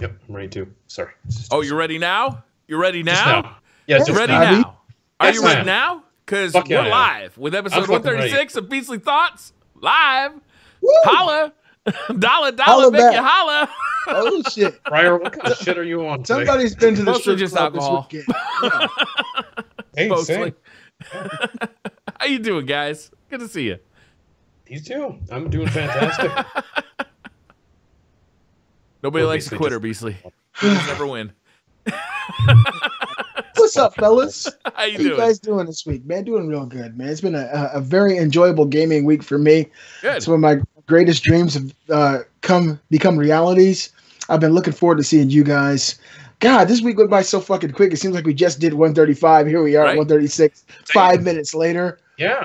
Yep, I'm ready too. Sorry. Oh, you're ready now? You're ready Just now? now. Yeah, just ready now. now? Are Yes, you ready now? Because we're I am. live with episode I'm fucking 136 of Beastly Thoughts. Live. Holla. dollar, dollar, Holla make back. you holla. Oh shit! Briar, what kind of shit are you on today? Somebody's been to the Mostly strip just club this alcohol. weekend. Yeah. Hey, Mostly. How you doing, guys? Good to see you. You too. I'm doing fantastic. Nobody We're likes a basically quitter, just- Beastly. Quitters never win. What's up, fellas? How you How you guys doing this week, man? Doing real good, man. It's been a, a, a very enjoyable gaming week for me. Good. Some of my greatest dreams have uh, come become realities. I've been looking forward to seeing you guys. God, this week went by so fucking quick. It seems like we just did 135. Here we are Right. at 136. Five minutes later. yeah.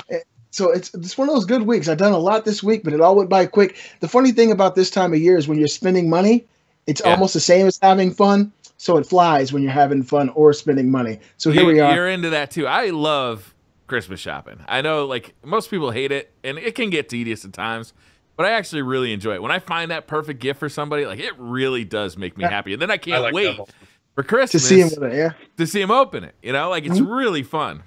So it's it's one of those good weeks. I've done a lot this week, but it all went by quick. The funny thing about this time of year is when you're spending money, it's Yeah. almost the same as having fun. So it flies when you're having fun or spending money. So here you, we are. You're into that too. I love Christmas shopping. I know, like most people hate it, and it can get tedious at times. But I actually really enjoy it. When I find that perfect gift for somebody, like it really does make me happy. And then I I can't like wait that one. for To see him with it, yeah. to see him open it. You know, like it's mm-hmm. really fun.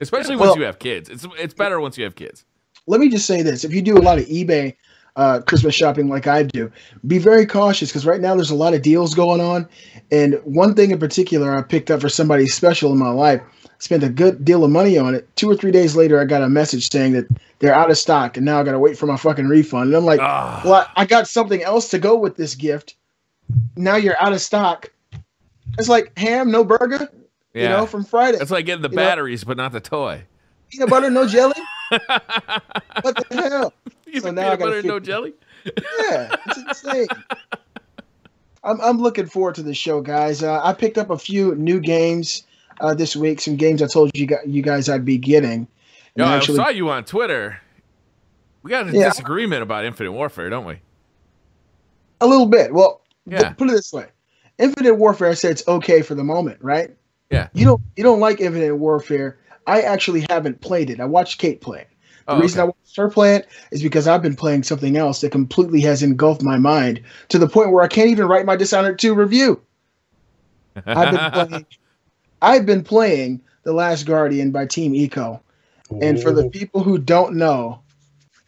Especially Well- once you have kids. It's it's better once you have kids. Let me just say this: if you do a lot of eBay uh, Christmas shopping like I do, be very cautious because right now there's a lot of deals going on. And one thing in particular, I picked up for somebody special in my life. Spent a good deal of money on it. Two or three days later, I got a message saying that they're out of stock, and now I got to wait for my fucking refund. And I'm like, Ah. well, I I got something else to go with this gift. Now you're out of stock. It's like ham, no burger, yeah. you know, from Friday. That's like getting the you know- batteries, but not the toy. Peanut butter, no jelly. What the hell? you So now peanut gotta butter no jelly? Yeah, it's insane. I'm I'm looking forward to the show, guys. Uh, I picked up a few new games uh, this week. Some games I told you guys, you guys I'd be getting. Yo, And I saw you on Twitter. We got a Yeah. disagreement about Infinite Warfare, don't we? A little bit. Well, Yeah. put it this way: Infinite Warfare. I said it's okay for the moment, right? Yeah. You don't you don't like Infinite Warfare. I actually haven't played it. I watched Kate play it. The Oh, reason I watched her play it is because I've been playing something else that completely has engulfed my mind to the point where I can't even write my Dishonored 2 review. I've been playing. I've been playing The Last Guardian by Team Ico, and for the people who don't know,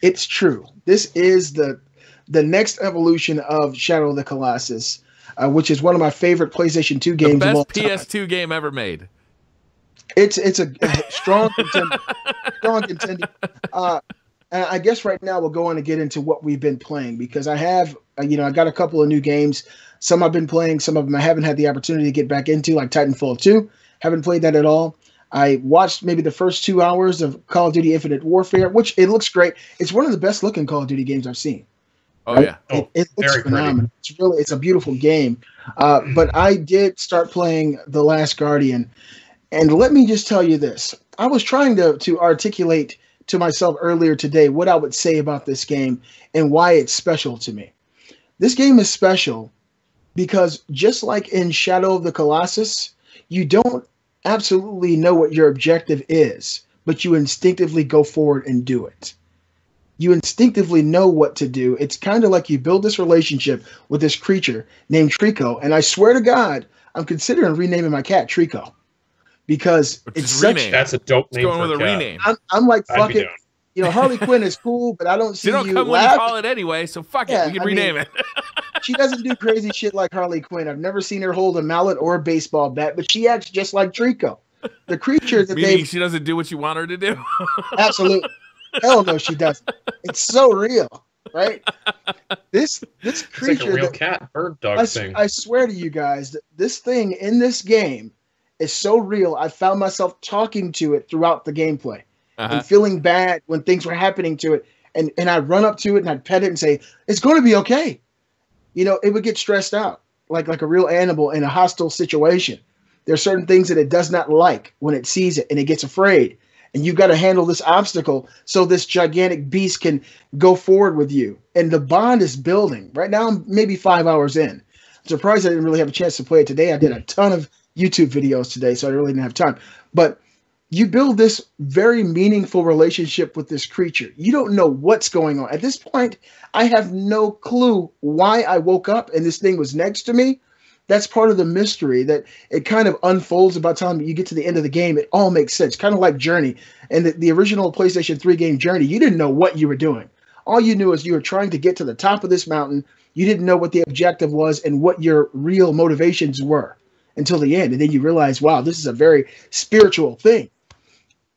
it's true. This is the the next evolution of Shadow of the Colossus, uh, which is one of my favorite PlayStation 2 the games all best. PS2 game ever made. It's it's a strong contender. strong contender. Uh, and I guess right now we'll go on and get into what we've been playing because I have, uh, you know, I got a couple of new games. Some I've been playing, some of them I haven't had the opportunity to get back into, like Titanfall 2. Haven't played that at all. I watched maybe the first two hours of Call of Duty Infinite Warfare, which it looks great. It's one of the best looking Call of Duty games I've seen. Oh Right? yeah. Oh, it, it looks very pretty. phenomenal. It's really it's a beautiful game. Uh, but I did start playing The Last Guardian, and let me just tell you this: I was trying to to articulate to myself earlier today what I would say about this game and why it's special to me. This game is special because just like in Shadow of the Colossus, you don't absolutely know what your objective is, but you instinctively go forward and do it you instinctively know what to do. It's kind of like you build this relationship with this creature named Trico. And I swear to God, I'm considering renaming my cat Trico because Which it's such. rename. That's a dope Let's name. Going for with a cat. rename. I'm, I'm like, I'd fuck it. down. You know, Harley Quinn is cool, but I don't see You don't you come when you call it anyway, so fuck Yeah, it. We can I mean- rename it. She doesn't do crazy shit like Harley Quinn. I've never seen her hold a mallet or a baseball bat, but she acts just like Trico. The creature that Meaning they she doesn't do what you want her to do. absolutely hell no, she doesn't. It's so real, right? This this It's creature like a real that, cat bird dog I, s- thing. I swear to you guys, that this thing in this game is so real. I found myself talking to it throughout the gameplay Uh-huh. and feeling bad when things were happening to it. And and I'd run up to it and I'd pet it and say, "It's going to be okay." You know, it would get stressed out like like a real animal in a hostile situation. There are certain things that it does not like when it sees it and it gets afraid. And you've got to handle this obstacle so this gigantic beast can go forward with you. And the bond is building. Right now, I'm maybe five hours in. I'm surprised I didn't really have a chance to play it today. I did a ton of YouTube videos today, so I really didn't have time. But you build this very meaningful relationship with this creature. You don't know what's going on. At this point, I have no clue why I woke up and this thing was next to me. That's part of the mystery that it kind of unfolds about time you get to the end of the game. It all makes sense, kind of like Journey and the, the original PlayStation 3 game Journey. You didn't know what you were doing. All you knew is you were trying to get to the top of this mountain. You didn't know what the objective was and what your real motivations were until the end. And then you realize, wow, this is a very spiritual thing.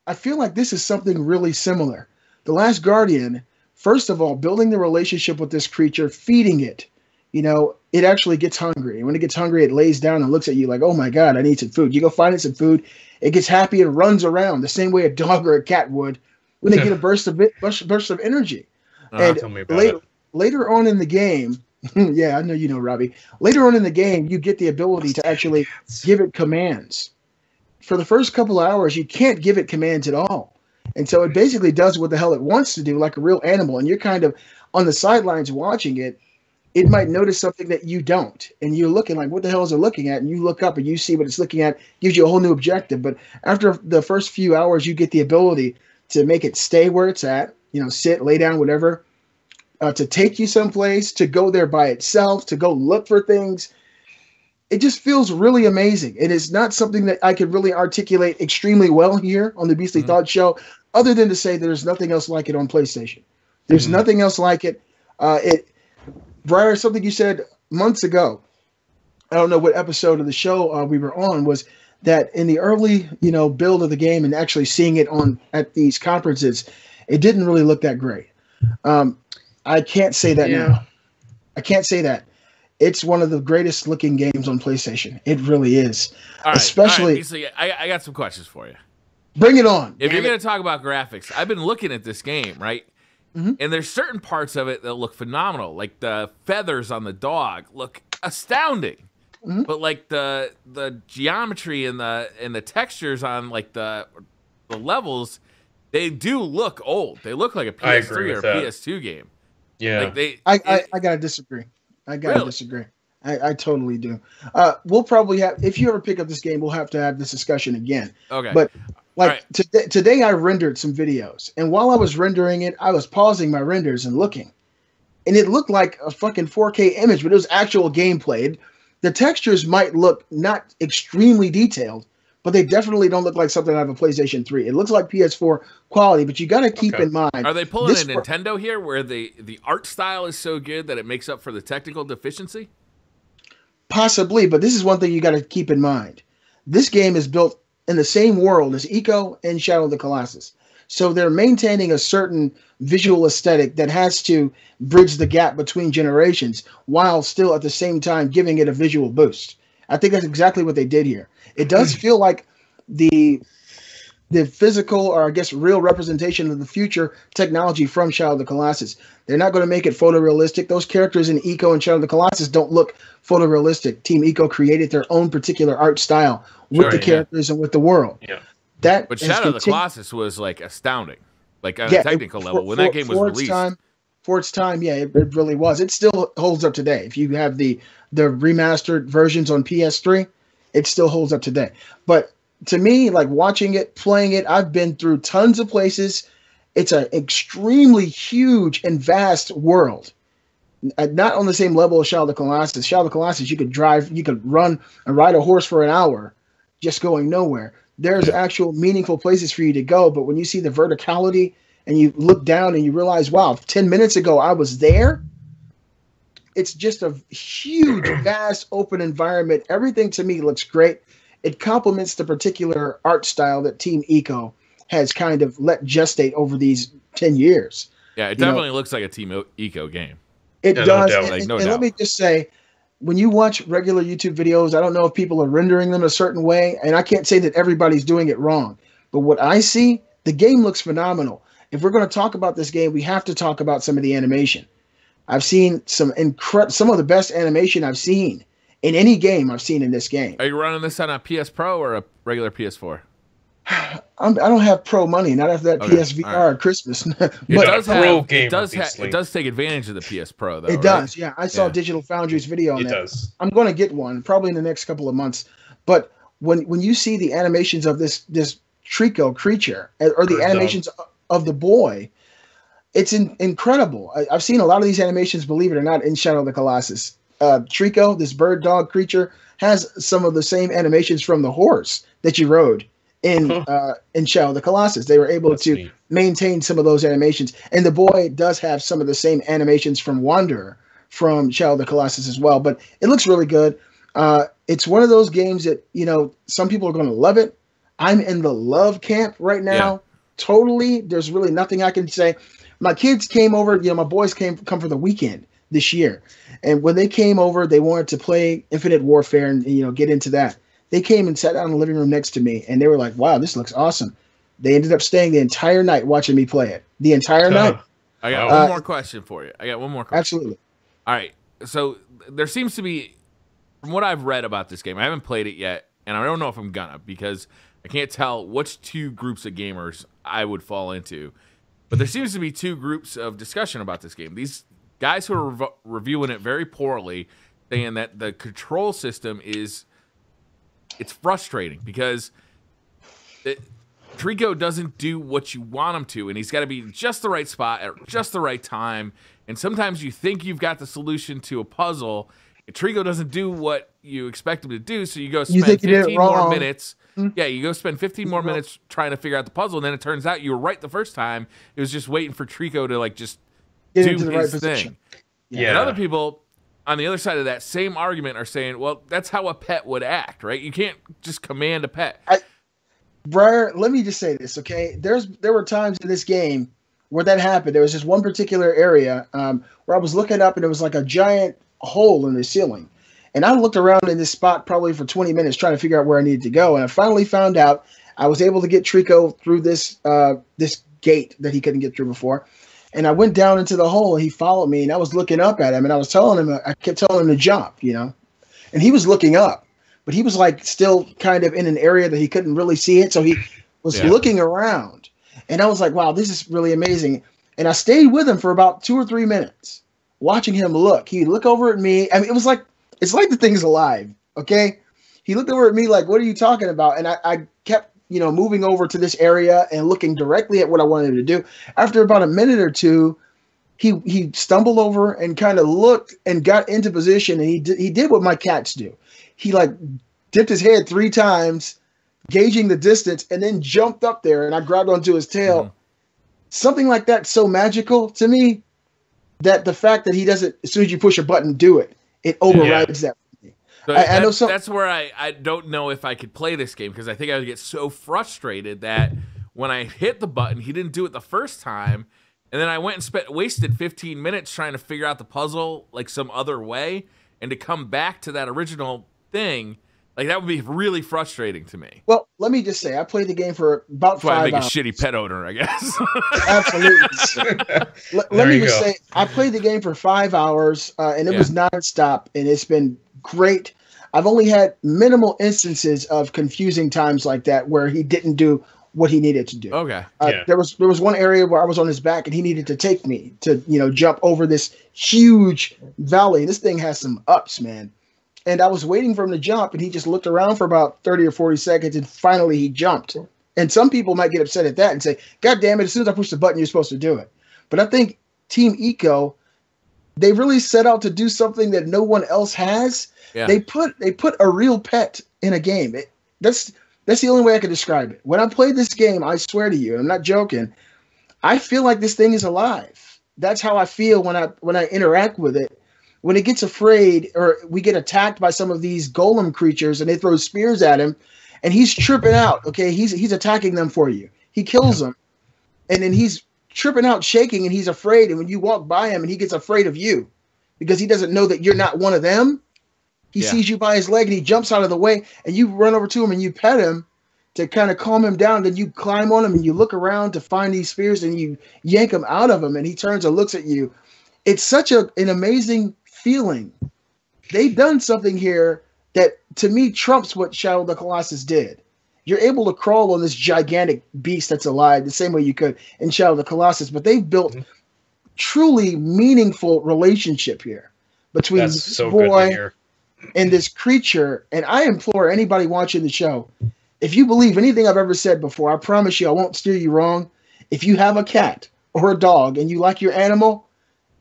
I feel like this is something really similar. The Last Guardian, first of all, building the relationship with this creature, feeding it. You know, it actually gets hungry. And when it gets hungry, it lays down and looks at you like, oh my God, I need some food. You go find it some food. It gets happy and runs around the same way a dog or a cat would when they get a burst of burst, burst of energy. Uh, and tell me about later, it. later on in the game, yeah, I know you know, Robbie. Later on in the game, you get the ability to actually give it commands. For the first couple of hours, you can't give it commands at all. And so it basically does what the hell it wants to do, like a real animal. And you're kind of on the sidelines watching it. It might notice something that you don't. And you're looking like, what the hell is it looking at? And you look up and you see what it's looking at, gives you a whole new objective. But after the first few hours, you get the ability to make it stay where it's at, you know, sit, lay down, whatever, uh, to take you someplace, to go there by itself, to go look for things. It just feels really amazing. It is not something that I could really articulate extremely well here on the Beastly Mhm. Thought Show, other than to say there's nothing else like it on PlayStation. There's Mhm. nothing else like it. Uh, it, Briar, something you said months ago. I don't know what episode of the show uh, we were on was that in the early, you know, build of the game and actually seeing it on at these conferences, it didn't really look that great. Um, I can't say that Yeah. now. I can't say that. It's one of the greatest looking games on PlayStation. It really is. All right, Especially- all right, Beasley, I, I got some questions for you. Bring it on. If you're going to talk about graphics, I've been looking at this game, right? Mhm. And there's certain parts of it that look phenomenal. Like the feathers on the dog look astounding. Mhm. But like the the geometry and the and the textures on like the the levels, they do look old. They look like a PS3 or that. PS2 game. Yeah. Like they I, I, it- I gotta disagree. I gotta Really? disagree. I, I totally do. Uh, we'll probably have if you ever pick up this game, we'll have to have this discussion again. okay. But like Alright. today, today, I rendered some videos, and while I was rendering it, I was pausing my renders and looking, and it looked like a fucking 4K image, but it was actual gameplay. The textures might look not extremely detailed, but they definitely don't look like something out of a PlayStation 3. It looks like PS4 quality, but you got to keep Okay. in mind Are they pulling a Nintendo here where the the art style is so good that it makes up for the technical deficiency? Possibly, but this is one thing you got to keep in mind. This game is built in the same world as Ico and Shadow of the Colossus. So they're maintaining a certain visual aesthetic that has to bridge the gap between generations while still at the same time giving it a visual boost. I think that's exactly what they did here. It does feel like the the physical or I guess real representation of the future technology from Shadow of the Colossus. They're not going to make it photorealistic. Those characters in Ico and Shadow of the Colossus don't look photorealistic. Team Ico created their own particular art style with Sure, the yeah. characters and with the world. Yeah. That But has Shadow of the Colossus was like astounding, like on Yeah, a it- technical for- level when for- that game was for its released. Time, for its time, yeah, it, it really was. It still holds up today. If you have the the remastered versions on PS3, it still holds up today. But to me, like watching it, playing it, I've been through tons of places. It's an extremely huge and vast world. Not on the same level as Shadow of the Colossus. Shadow of the Colossus, you could drive, you could run and ride a horse for an hour, just going nowhere. There's actual meaningful places for you to go, but when you see the verticality and you look down and you realize, wow, 10 minutes ago I was there. It's just a huge, vast, open environment. Everything to me looks great. It complements the particular art style that Team Ico has kind of let gestate over these 10 years. Yeah, it you know- definitely looks like a Team Ico game. It Yeah, no does. doubt. and, Like, and- no and let me just say, when you watch regular YouTube videos, I don't know if people are rendering them a certain way, and I can't say that everybody's doing it wrong. But what I see, the game looks phenomenal. If we're going to talk about this game, we have to talk about some of the animation. I've seen some incredible, some of the best animation I've seen in any game I've seen in this game. Are you running this on a PS Pro or a regular PS4? I'm, I don't have pro money, not after that Okay, PSVR all at Christmas. but It does have. gamer, It does. Ha- it does take advantage of the PS Pro though. it right? does, yeah. I saw Yeah. Digital Foundry's video on It that. does. I'm going to get one probably in the next couple of months. But when when you see the animations of this this Trico creature uh, or the Bird dog. animations of the boy. It's in, incredible. I, I've seen a lot of these animations, believe it or not, in Shadow of the Colossus. Uh, Trico, this bird dog creature, has some of the same animations from the horse that you rode in uh, in Shadow of the Colossus. They were able That's to neat. maintain some of those animations, and the boy does have some of the same animations from Wanderer from Shadow of the Colossus as well. But it looks really good. Uh, it's one of those games that you know some people are going to love it. I'm in the love camp right now. Yeah. Totally. There's really nothing I can say. My kids came over. You know, my boys came come for the weekend this year, and when they came over, they wanted to play Infinite Warfare and you know get into that. They came and sat down in the living room next to me, and they were like, "Wow, this looks awesome." They ended up staying the entire night watching me play it. The entire night. I got Uh, one more question for you. I got one more question. Absolutely. All right. So there seems to be, from what I've read about this game, I haven't played it yet, and I don't know if I'm gonna because I can't tell which two groups of gamers I would fall into. But there seems to be two groups of discussion about this game. These guys who are rev- reviewing it very poorly, saying that the control system is it's frustrating because it, Trico doesn't do what you want him to, and he's got to be in just the right spot at just the right time. And sometimes you think you've got the solution to a puzzle, and Trico doesn't do what you expect him to do, so you go spend you 15 more minutes. Hmm. Yeah, you go spend 15 more minutes trying to figure out the puzzle, and then it turns out you were right the first time. It was just waiting for Trico to like just Get do into the right his position. thing. Yeah. And other people on the other side of that same argument are saying, well, that's how a pet would act, right? You can't just command a pet. I, Briar, let me just say this, okay? There's there were times in this game where that happened. There was this one particular area um, where I was looking up and it was like a giant hole in the ceiling. And I looked around in this spot probably for 20 minutes trying to figure out where I needed to go. And I finally found out I was able to get Trico through this uh, this gate that he couldn't get through before. And I went down into the hole and he followed me and I was looking up at him and I was telling him I kept telling him to jump, you know. And he was looking up, but he was like still kind of in an area that he couldn't really see it. So he was Yeah. looking around. And I was like, wow, this is really amazing. And I stayed with him for about two or three minutes, watching him look. He'd look over at me. I mean, it was like, it's like the thing's alive. Okay. He looked over at me like, what are you talking about? And I, I kept, you know, moving over to this area and looking directly at what I wanted him to do. After about a minute or two, he he stumbled over and kind of looked and got into position and he did, he did what my cats do. He like dipped his head three times, gauging the distance, and then jumped up there. And I grabbed onto his tail. Mhm. Something like that's so magical to me that the fact that he doesn't, as soon as you push a button, do it, it overrides that. So I- I that- know some- that's where I, I don't know if I could play this game because I think I would get so frustrated that when I hit the button, he didn't do it the first time. And then I went and spent wasted 15 minutes trying to figure out the puzzle like some other way and to come back to that original thing, like that would be really frustrating to me. Well, let me just say, I played the game for about That's why I five make a shitty pet owner, I guess. Absolutely. let, let me just go. say I played the game for five hours uh, and it Yeah. was nonstop and it's been great. I've only had minimal instances of confusing times like that where he didn't do what he needed to do. okay. Uh, Yeah. There was there was one area where I was on his back and he needed to take me to you know jump over this huge valley. This thing has some ups, man. And I was waiting for him to jump, and he just looked around for about thirty or forty seconds, and finally he jumped. And some people might get upset at that and say, "God damn it! As soon as I push the button, you're supposed to do it." But I think Team Ico, they really set out to do something that no one else has. Yeah. They put they put a real pet in a game. It, that's that's the only way I can describe it. When I played this game, I swear to you, I'm not joking. I feel like this thing is alive. That's how I feel when I when I interact with it. When it gets afraid or we get attacked by some of these golem creatures and they throw spears at him and he's tripping out, okay? He's he's attacking them for you. He kills them. And then he's tripping out, shaking and he's afraid and when you walk by him and he gets afraid of you because he doesn't know that you're not one of them. He Yeah. sees you by his leg and he jumps out of the way and you run over to him and you pet him to kind of calm him down. Then you climb on him and you look around to find these spears and you yank him out of him and he turns and looks at you. It's such a, an amazing feeling. They've done something here that to me trumps what Shadow of the Colossus did. You're able to crawl on this gigantic beast that's alive the same way you could in Shadow of the Colossus, but they've built Mhm. truly meaningful relationship here between That's this so boy and this creature. And I implore anybody watching the show, if you believe anything I've ever said before, I promise you I won't steer you wrong. If you have a cat or a dog and you like your animal,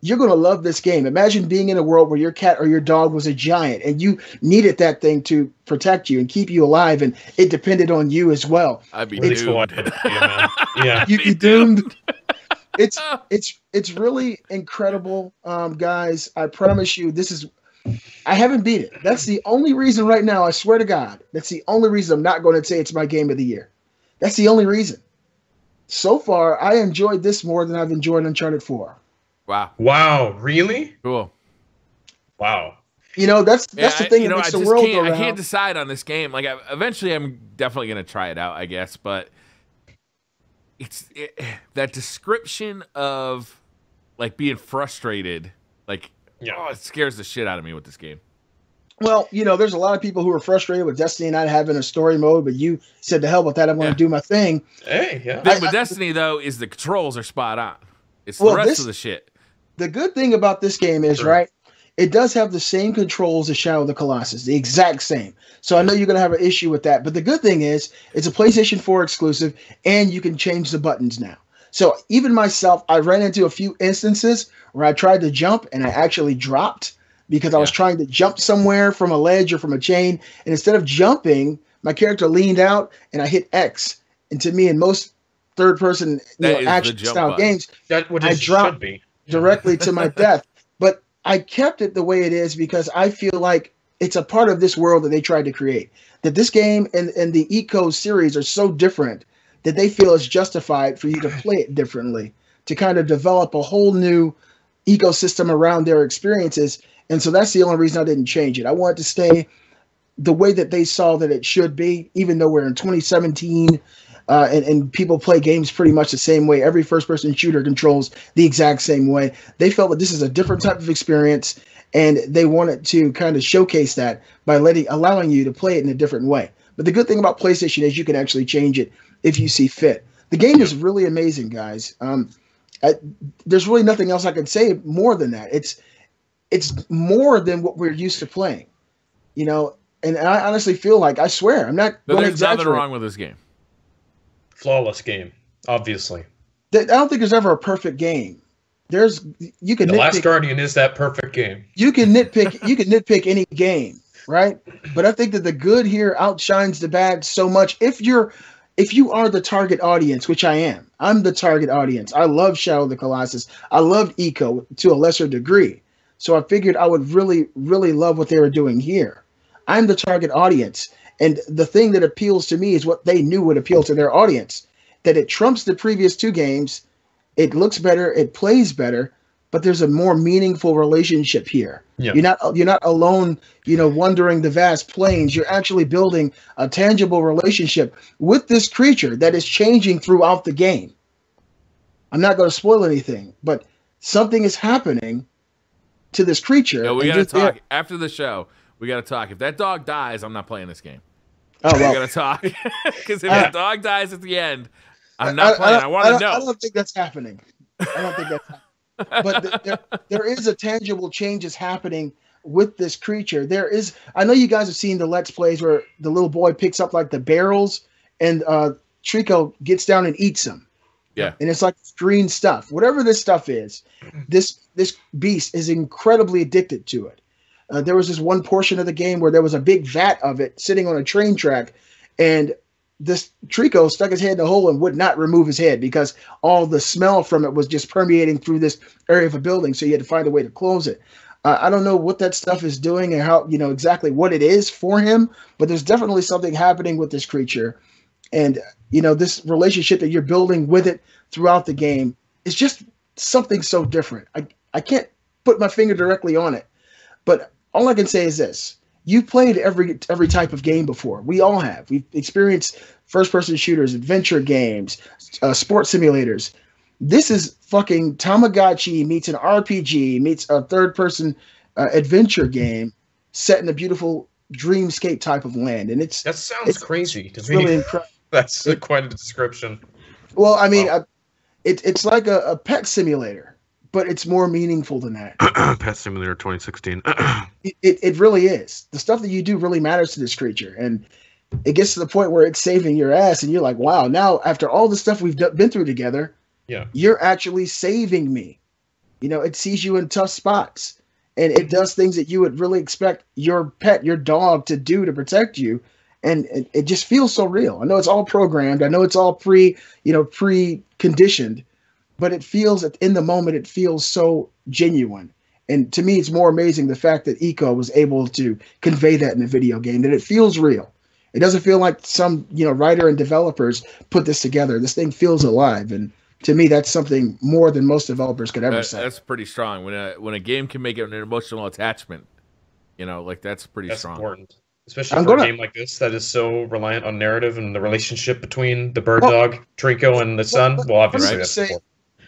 you're going to love this game. Imagine being in a world where your cat or your dog was a giant and you needed that thing to protect you and keep you alive, and it depended on you as well. I'd be It's doomed. yeah, man. Yeah. You, you doomed. It's it's it's really incredible, um, guys. I promise you, this is. I haven't beat it. That's the only reason right now. I swear to God, that's the only reason I'm not going to say it's my game of the year. That's the only reason. So far, I enjoyed this more than I've enjoyed Uncharted Four. Wow, Wow. Really? cool. Wow. You know, that's that's Yeah, the thing I, you that know, I makes the just world can't. I can't decide on this game. Like, I, eventually, I'm definitely gonna try it out. I guess, but it's it, that description of like being frustrated. Like, Yeah. oh, it scares the shit out of me with this game. Well, you know, there's a lot of people who are frustrated with Destiny not having a story mode, but you said to hell with that. I'm going to Yeah. do my thing. Hey, yeah. thing I- with Destiny though is the controls are spot on. It's Well, the rest this- of the shit. The good thing about this game is, Sure. right, it does have the same controls as Shadow of the Colossus, the exact same. So I know you're going to have an issue with that. But the good thing is, it's a PlayStation 4 exclusive, and you can change the buttons now. So even myself, I ran into a few instances where I tried to jump and I actually dropped because I was trying to jump somewhere from a ledge or from a chain. And instead of jumping, my character leaned out and I hit X. And to me, in most third person you know, action style button. games, That what I dropped- should be. Directly to my death. But I kept it the way it is because I feel like it's a part of this world that they tried to create. That this game and, and the Ico series are so different that they feel it's justified for you to play it differently, to kind of develop a whole new ecosystem around their experiences. And so that's the only reason I didn't change it. I wanted to stay the way that they saw that it should be, even though we're in 2017 uh, and, and people play games pretty much the same way. Every first person shooter controls the exact same way. They felt that this is a different type of experience and they wanted to kind of showcase that by letting allowing you to play it in a different way. But the good thing about PlayStation is you can actually change it if you see fit. The game is really amazing, guys. Um, I, there's really nothing else I can say more than that. It's it's more than what we're used to playing, you know. And I honestly feel like I swear I'm not to there's nothing wrong with this game. Flawless game, obviously. I don't think there's ever a perfect game. There's you can The Last Guardian is that perfect game. you can nitpick you can nitpick any game, right? But I think that the good here outshines the bad so much. If you're if you are the target audience, which I am, I'm the target audience. I love Shadow of the Colossus. I loved Ico to a lesser degree. So I figured I would really, really love what they were doing here. I'm the target audience. And the thing that appeals to me is what they knew would appeal to their audience. That it trumps the previous two games. It looks better, it plays better, but there's a more meaningful relationship here. Yeah. You're not you're not alone, you know, wandering the vast plains. You're actually building a tangible relationship with this creature that is changing throughout the game. I'm not going to spoil anything, but something is happening to this creature. Yeah, we gotta just- talk after the show. We gotta talk. If that dog dies, I'm not playing this game. Oh We gotta talk because if Uh, that dog dies at the end, I'm not playing. I, don't- want to know. I don't think that's happening. I don't think that's happening. But th- there, there is a tangible changes happening with this creature. There is. I know you guys have seen the Let's Plays where the little boy picks up like the barrels and uh, Trico gets down and eats them. Yeah. And it's like green stuff. Whatever this stuff is, this this beast is incredibly addicted to it. Uh, there was this one portion of the game where there was a big vat of it sitting on a train track, and this Trico stuck his head in the hole and would not remove his head because all the smell from it was just permeating through this area of a building. So you had to find a way to close it. Uh, I don't know what that stuff is doing and how you know exactly what it is for him, but there's definitely something happening with this creature, and you know this relationship that you're building with it throughout the game is just something so different. I I can't put my finger directly on it, but all I can say is this: you've played every every type of game before. We all have. We've experienced first person shooters, adventure games, uh, sports simulators. This is fucking Tamagotchi meets an RPG meets a third person uh, adventure game set in a beautiful dreamscape type of land, and it's That sounds It's- crazy to it's me. really incredible. That's quite a description. Well, I mean, Wow. uh, it, it's like a, a pet simulator, but it's more meaningful than that. Pet Simulator 2016. It, it, it really is. The stuff that you do really matters to this creature, and it gets to the point where it's saving your ass, and you're like, wow, now after all the stuff we've d- been through together, Yeah. you're actually saving me. You know, it sees you in tough spots, and it does things that you would really expect your pet, your dog, to do to protect you, and it, it just feels so real. I know it's all programmed. I know it's all pre, you know, pre-conditioned, but it feels in the moment. It feels so genuine. And to me, it's more amazing the fact that Ico was able to convey that in a video game that it feels real. It doesn't feel like some you know writer and developers put this together. This thing feels alive, and to me, that's something more than most developers could ever That- say. that's pretty strong. When a when a game can make an emotional attachment, you know, like that's pretty That's strong. important. Especially I'm for gonna- a game like this that is so reliant on narrative and the relationship between the bird Well- dog, Trinko, and the son. Well, obviously that's say- important.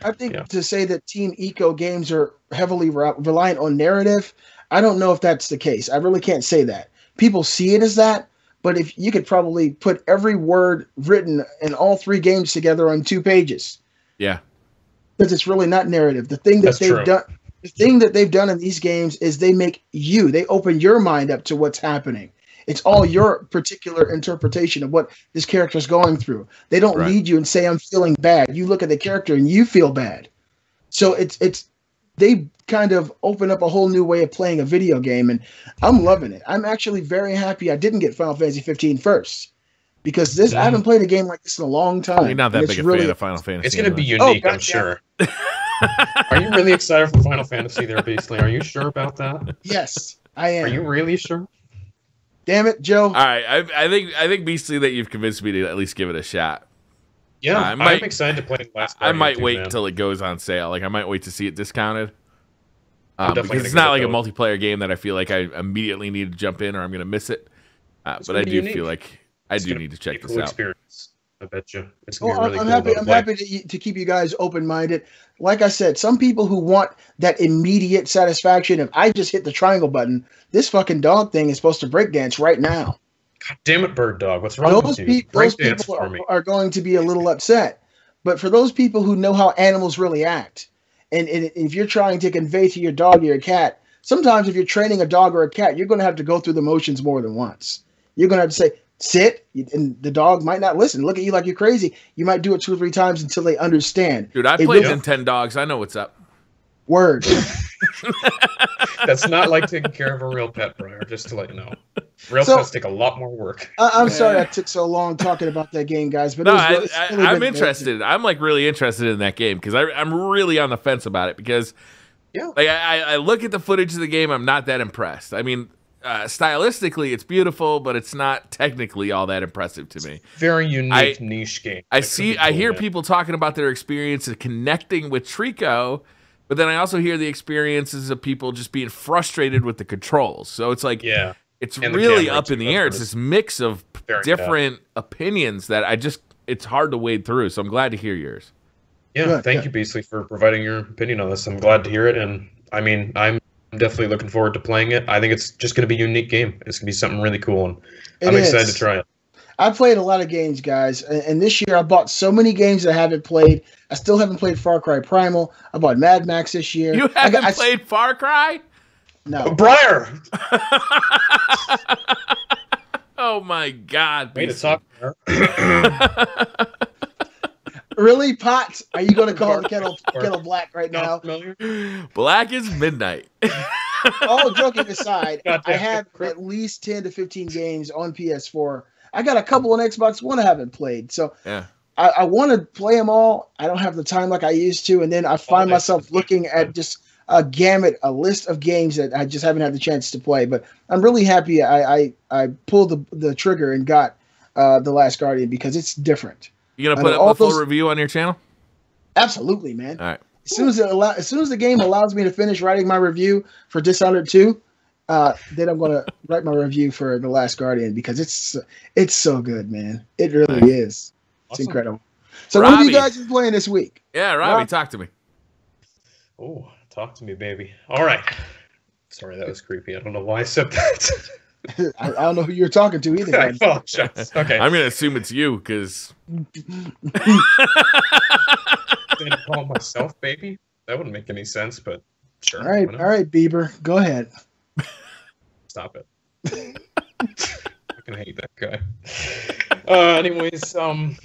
I think Yeah. to say that Team Ico games are heavily re- reliant on narrative, I don't know if that's the case. I really can't say that. People see it as that, but if you could probably put every word written in all three games together on two pages, Yeah, because it's really not narrative. The thing that That's they've true. done, the thing that they've done in these games is they make you, they open your mind up to what's happening. It's all your particular interpretation of what this character is going through. They don't Right. lead you and say, "I'm feeling bad." You look at the character and you feel bad. So it's it's they kind of open up a whole new way of playing a video game, and I'm loving it. I'm actually very happy I didn't get Final Fantasy 15 first because this I haven't played a game like this in a long time. you're not that and it's big a really- fan of Final Fantasy. It's going to be oh, unique, Oh, I'm God sure. Are you really excited for Final Fantasy there, Beastly? Are you sure about that? Yes, I am. Are you really sure? Damn it, Joe. All right, I, I think I think Beastly that you've convinced me to at least give it a shot. Yeah, I I'm excited to play the last. I Guardian might too, wait man. until it goes on sale. Like I might wait to see it discounted. Um, because it's not it like a multiplayer game that I feel like I immediately need to jump in or I'm going to miss it. Uh, but I do unique. feel like I It's do need to check this out. experience. I bet you it's gonna be I'm, really I'm cool. happy. to I'm play. happy to, to keep you guys open minded. Like I said, some people who want that immediate satisfaction of I just hit the triangle button. This fucking dog thing is supposed to break dance right now. God damn it, Bird Dog! What's wrong Those, with you? pe- those dance people for are, me. are going to be a little upset. But for those people who know how animals really act, and, and if you're trying to convey to your dog or your cat, sometimes if you're training a dog or a cat, you're going to have to go through the motions more than once. You're going to have to say, sit, and the dog might not listen. Look at you like you're crazy. You might do it two or three times until they understand. Dude, I It played really- in 10 dogs. I know what's up. Word. That's not like taking care of a real pet, Briar. Just to let you know, real So- pets take a lot more work. I, I'm sorry I took so long talking about that game, guys. But it No, was I, really- it's I, really I'm been amazing. interested. I'm like really interested in that game because I'm really on the fence about it because Yeah. like I, I look at the footage of the game, I'm not that impressed. I mean, uh, stylistically, it's beautiful, but it's not technically all that impressive to me. Very unique I- niche game. I That see, be I hear man. people talking about their experience of connecting with Trico, but then I also hear the experiences of people just being frustrated with the controls. So it's like Yeah, it's And really up in the air. It's this mix of Very bad. different opinions that I just it's hard to wade through. So I'm glad to hear yours. yeah. Good, thank good. you, Beastly, for providing your opinion on this. I'm glad to hear it, and I mean, I'm definitely looking forward to playing it. I think it's just going to be a unique game. It's going to be something really cool, and It I'm excited to try it. I played a lot of games, guys, and, and this year I bought so many games that I haven't played. I still haven't played Far Cry Primal. I bought Mad Max this year. You haven't got- I- played Far Cry? no. Briar, Oh my God! way to Beastly. talk. Briar. Really, Potts? Are you going to call the kettle kettle black right now? Black is midnight. All joking aside, I Goddamn. have at least ten to fifteen games on PS4. I got a couple on Xbox One I haven't played, so yeah. I, I want to play them all. I don't have the time like I used to, and then I find they- myself looking at just a gamut, a list of games that I just haven't had the chance to play. But I'm really happy I I, I pulled the, the trigger and got uh, the Last Guardian because it's different. You gonna put mean, up a full those- review on your channel? Absolutely, man. All right. As soon as it allow, as soon as the game allows me to finish writing my review for Dishonored 2, uh, then I'm gonna write my review for The Last Guardian because it's it's so good, man. It really Nice. is. It's Awesome. incredible. So what have you guys been playing this week? Yeah, Robbie, Rob- talk to me. Oh, talk to me, baby. All right. Sorry, that was creepy. I don't know why I said that. I, I don't know who you're talking to either. I guys. apologize. Okay. I'm gonna assume it's you because Did I call myself baby? That wouldn't make any sense, but sure. All right. All right, Bieber, go ahead. Stop it. I can hate that guy. Uh, anyways, um,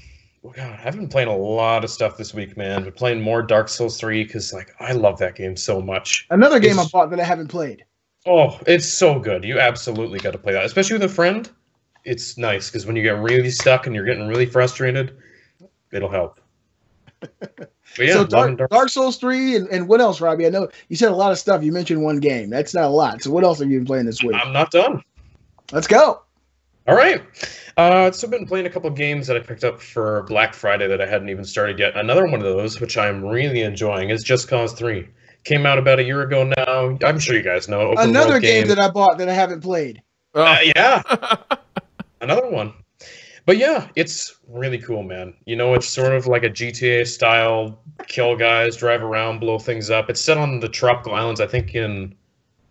well, God, I've been playing a lot of stuff this week, man. Been playing more Dark Souls 3 because, like, I love that game so much. Another game I bought that I haven't played. Oh, it's so good. You absolutely got to play that, especially with a friend. It's nice because when you get really stuck and you're getting really frustrated, it'll help. But yeah, so loving Dark, Dark Souls 3 and, and what else, Robbie? I know you said a lot of stuff. You mentioned one game. That's not a lot. So what else have you been playing this week? I'm not done. Let's go. All right. Uh, so I've been playing a couple of games that I picked up for Black Friday that I hadn't even started yet. Another one of those, which I'm really enjoying, is Just Cause 3. Came out about a year ago now. I'm sure you guys know. Open Another world game that I bought that I haven't played. Oh, Uh, yeah, another one. But yeah, it's really cool, man. You know, it's sort of like a GTA style kill guys, drive around, blow things up. It's set on the tropical islands, I think in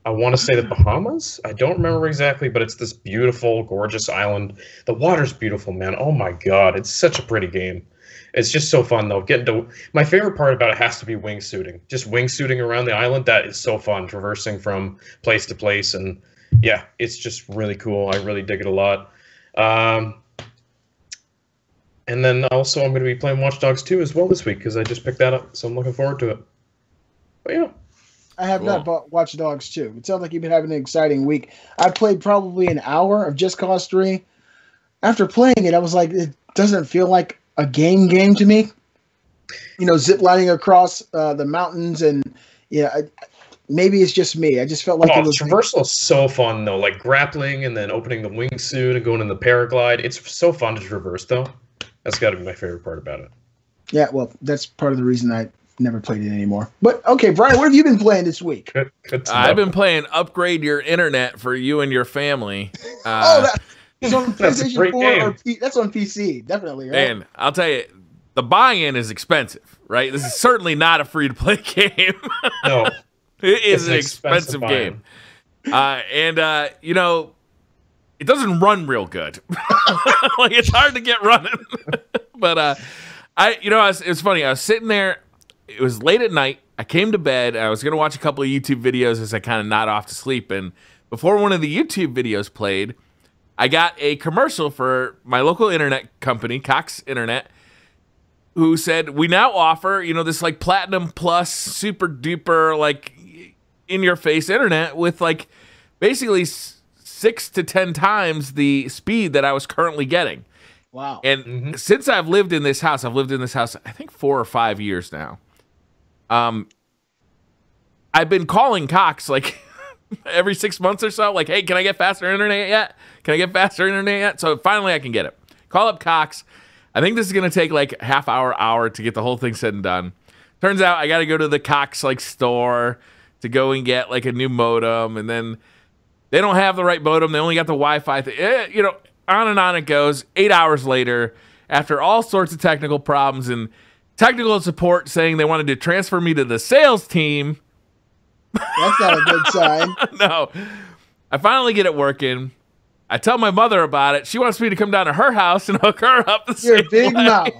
I want to say the Bahamas. I don't remember exactly, but it's this beautiful, gorgeous island. The water's beautiful, man. Oh my god, it's such a pretty game. It's just so fun though. Getting to my favorite part about it has to be wingsuiting. Just wingsuiting around the island. That is so fun, traversing from place to place, and yeah, it's just really cool. I really dig it a lot. Um, and then also, I'm going to be playing Watch Dogs 2 as well this week because I just picked that up, so I'm looking forward to it. But yeah, I have Cool. not bought Watch Dogs 2. It sounds like you've been having an exciting week. I played probably an hour of Just Cause 3. After playing it, I was like, it doesn't feel like a game game to me. You know, zip lining across uh, the mountains, and yeah, I, maybe it's just me. I just felt like oh, it was. traversal is so fun though. Like grappling and then opening the wingsuit and going in the paraglide. It's so fun to traverse though. That's got to be my favorite part about it. Yeah, well, that's part of the reason I never played it anymore. But okay, Brian, what have you been playing this week? Good, good I've been playing upgrade your internet for you and your family. oh, Uh, that, it's on That's PlayStation great 4 game. or P, that's on PC, definitely, right? and I'll tell you, the buy-in is expensive, right? This is certainly not a free-to-play game. no. it is It's an an expensive, expensive game, uh, and uh, you know, it doesn't run real good. like it's hard to get running. but uh, I, you know, I was, it was funny. I was sitting there. It was late at night. I came to bed. I was gonna watch a couple of YouTube videos as I kind of nod off to sleep. And before one of the YouTube videos played, I got a commercial for my local internet company, Cox Internet, who said we now offer, you know, this like platinum plus super duper like in your face internet with like basically six to ten times the speed that I was currently getting. Wow. And Mhm. since I've lived in this house, I've lived in this house I think four or five years now. Um, I've been calling Cox like every six months or so, like, hey, can I get faster internet yet? Can I get faster internet yet? So finally, I can get it. Call up Cox. I think this is gonna take like half hour, hour to get the whole thing said and done. Turns out I got to go to the Cox like store to go and get like a new modem, and then they don't have the right modem. They only got the Wi-Fi. Th- eh, you know, on and on it goes. Eight hours later, after all sorts of technical problems and technical support saying they wanted to transfer me to the sales team. That's not a good sign. no, I finally get it working. I tell my mother about it. She wants me to come down to her house and hook her up. The You're a big way. mouth.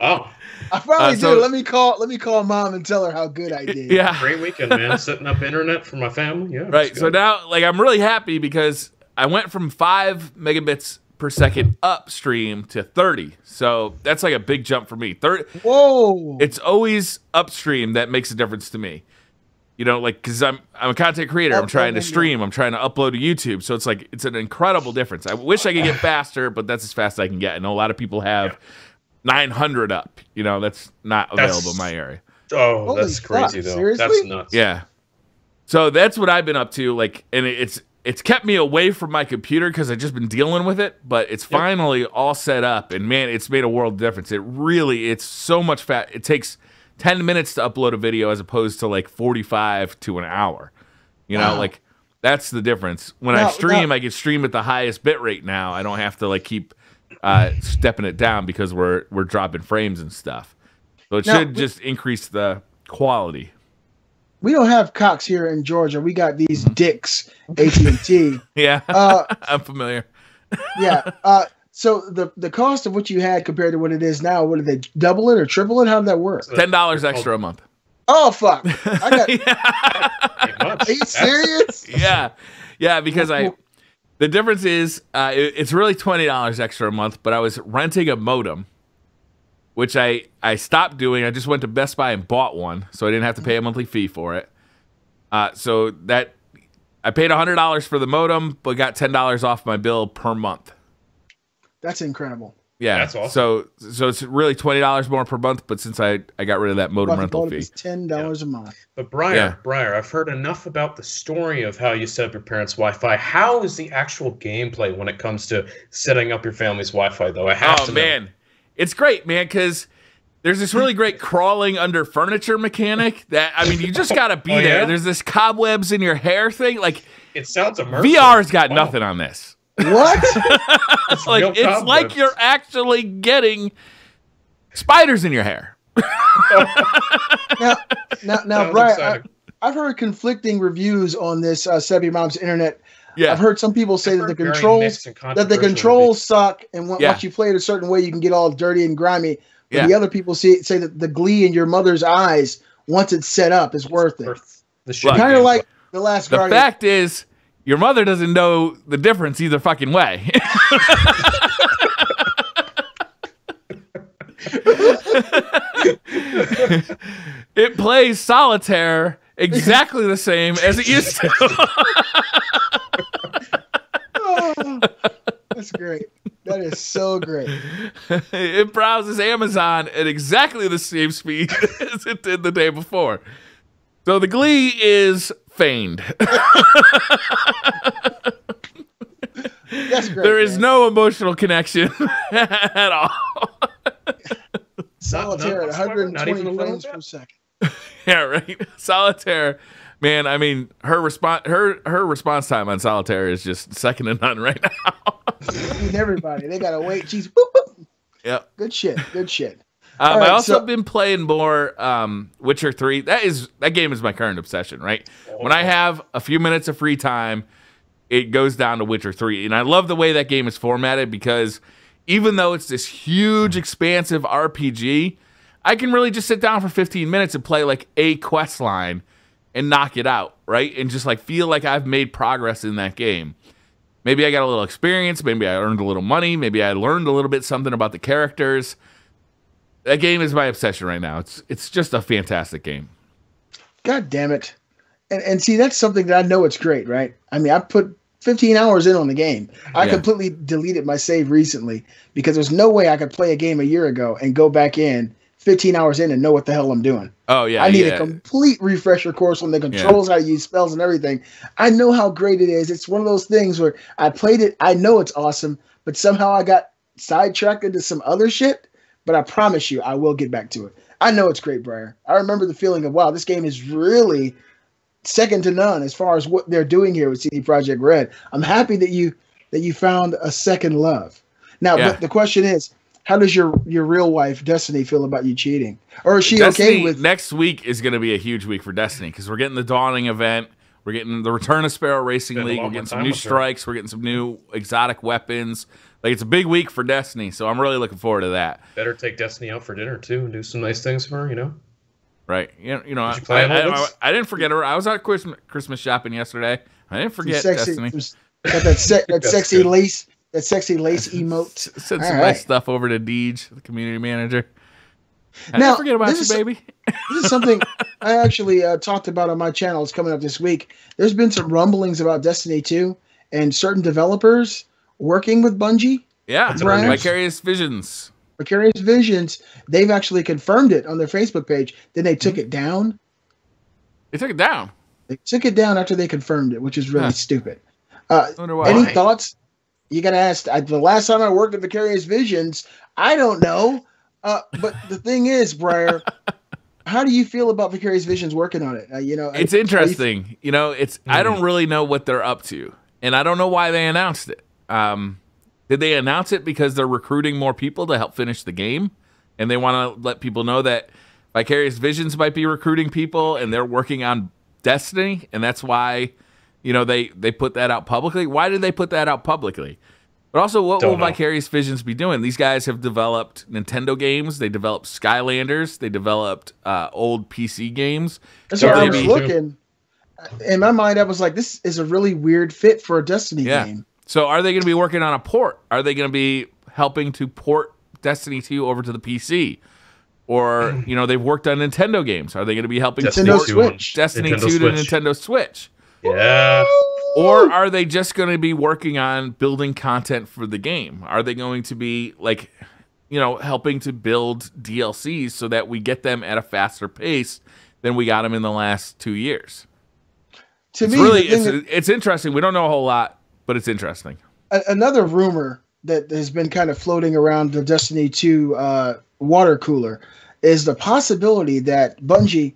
Wow. I probably Uh, so- do. Let me call. Let me call mom and tell her how good I did. Yeah. Great weekend, man. Setting up internet for my family. Yeah. Right. So now, like, I'm really happy because I went from five megabits per second upstream to 30. So that's like a big jump for me. 30, Whoa. it's always upstream that makes a difference to me. You know, like because I'm I'm a content creator. I'm trying to stream. I'm trying to upload to YouTube. So it's like it's an incredible difference. I wish I could get faster, but that's as fast as I can get. I know a lot of people have 900 up. You know, that's not That's- available in my area. Oh, Holy that's fuck, crazy though. seriously? That's nuts. Yeah. So that's what I've been up to. Like, and it's it's kept me away from my computer because I've just been dealing with it. But it's finally all set up, and man, it's made a world of difference. It really, it's so much fat. It takes ten minutes to upload a video as opposed to like forty five to an hour. You know, Wow. like that's the difference. When I stream, now- I can stream at the highest bit rate now. I don't have to like keep uh, stepping it down because we're we're dropping frames and stuff. So it Now, should we- just increase the quality. we don't have Cox here in Georgia. We got these Mm-hmm. dicks, AT and T. Yeah, Uh, I'm familiar. yeah. Uh, so the the cost of what you had compared to what it is now, what did they double it or triple it? How did that work? Ten dollars extra a month. Oh fuck! I got. yeah. Are you serious? yeah, yeah, because I The difference is uh, it- it's really twenty dollars extra a month, but I was renting a modem, which I I stopped doing. I just went to Best Buy and bought one, so I didn't have to pay a monthly fee for it. Uh, so that I paid hundred dollars for the modem, but got ten dollars off my bill per month. That's incredible. Yeah, That's awesome. So so it's really twenty dollars more per month, but since I I got rid of that modem Well, rental fee, is ten dollars a month. But Briar, Yeah. Briar, I've heard enough about the story of how you set up your parents' Wi-Fi. How is the actual gameplay when it comes to setting up your family's Wi-Fi? Though I have Oh to know. man, it's great, man, because there's this really great crawling under furniture mechanic that I mean, you just gotta be Oh, there. yeah? There's this cobwebs in your hair thing. Like it sounds immersive. VR's got Wow. nothing on this. What? It's Like real it's like you're actually getting spiders in your hair. now, now, now, Sounds Brian, I, exciting. I've heard conflicting reviews on this uh, Sebby Mom's internet. Yeah, I've heard some people say that the controls that the controversial controls suck, and when, Yeah. once you play it a certain way, you can get all dirty and grimy. But Yeah. the other people say say that the glee in your mother's eyes once it's set up is worth it. reviews. The Kind of like the last the Guardian. fact is, your mother doesn't know the difference either fucking way. it plays solitaire exactly the same as it used to. Oh, that's great. That is so great. it browses Amazon at exactly the same speed as it did the day before. So the glee is feigned. That's great. there is man. no emotional connection at all. solitaire at whatsoever, 120 even a little frames per second. yeah, right. Solitaire, man. I mean, her response, her her response time on solitaire is just second to none right now. Everybody they gotta wait. She's boop, boop. yep. good shit. Good shit. Um, right, I also so- been playing more um, Witcher Three. That is that game is my current obsession. Right when I have a few minutes of free time, it goes down to Witcher Three, and I love the way that game is formatted because even though it's this huge, expansive RPG, I can really just sit down for 15 minutes and play like a quest line and knock it out, right? And just like feel like I've made progress in that game. Maybe I got a little experience, maybe I earned a little money, maybe I learned a little bit something about the characters. That game is my obsession right now. It's it's just a fantastic game. God damn it. And and see that's something that I know it's great, right? I mean, I put 15 hours in on the game. I Yeah. completely deleted my save recently because there's no way I could play a game a year ago and go back in 15 hours in and know what the hell I'm doing. Oh yeah, I need yeah. a complete refresher course on the controls, how to use spells and everything. I know how great it is. It's one of those things where I played it, I know it's awesome, but somehow I got sidetracked into some other shit. But I promise you, I will get back to it. I know it's great, Briar. I remember the feeling of wow, this game is really second to none as far as what they're doing here with CD Projekt Red. I'm happy that you that you found a second love. Now, Yeah. but the question is, how does your your real wife Destiny feel about you cheating, or is she Destiny okay with? next week is going to be a huge week for Destiny because we're getting the dawning event. We're getting the return of Sparrow Racing League. We're getting some new with her. strikes. We're getting some new exotic weapons. Like it's a big week for Destiny, so I'm really looking forward to that. Better take Destiny out for dinner too and do some nice things for her. You know. Right? You know, you know I, I, I. I didn't forget her. I was out Christmas, Christmas shopping yesterday. I didn't forget sexy, Destiny. got that se- that sexy good. lace, that sexy lace emote. Send All some right. nice stuff over to Deej, the community manager. I Now, didn't forget about this you, is- baby. This is something I actually uh, talked about on my channel. It's coming up this week. There's been some rumblings about Destiny 2 and certain developers working with Bungie. Yeah, That's Brian? Vicarious Visions. Precarious Visions, they've actually confirmed it on their Facebook page. Then they took it down. They took it down. They took it down after they confirmed it, which is really Huh. stupid. Uh, wonder why. any thoughts? You got to ask. I, the last time I worked at Vicarious Visions, I don't know. Uh, but the thing is, Briar, how do you feel about Vicarious Visions working on it? Uh, you know, It's are you- interesting. You know, it's I Mm. don't really know what they're up to, and I don't know why they announced it. Um, did they announce it because they're recruiting more people to help finish the game, and they want to let people know that Vicarious Visions might be recruiting people, and they're working on Destiny, and that's why, you know, they they put that out publicly. Why did they put that out publicly? But also, what Don't will know. Vicarious Visions be doing? These guys have developed Nintendo games. They developed Skylanders. They developed uh, old PC games. That's what I was Maybe. looking. In my mind, I was like, "This is a really weird fit for a Destiny Yeah. game." So are they going to be working on a port? Are they going to be helping to port Destiny 2 over to the PC? Or, you know, they've worked on Nintendo games. Are they going to be helping Nintendo to port Switch. Destiny Nintendo 2 Switch. to Nintendo Switch? Yeah. Or are they just going to be working on building content for the game? Are they going to be like, you know, helping to build DLCs so that we get them at a faster pace than we got them in the last two years? To It's me, really, the thing it's, it's interesting. We don't know a whole lot, but it's interesting. a- another rumor that has been kind of floating around the Destiny 2 uh, water cooler is the possibility that Bungie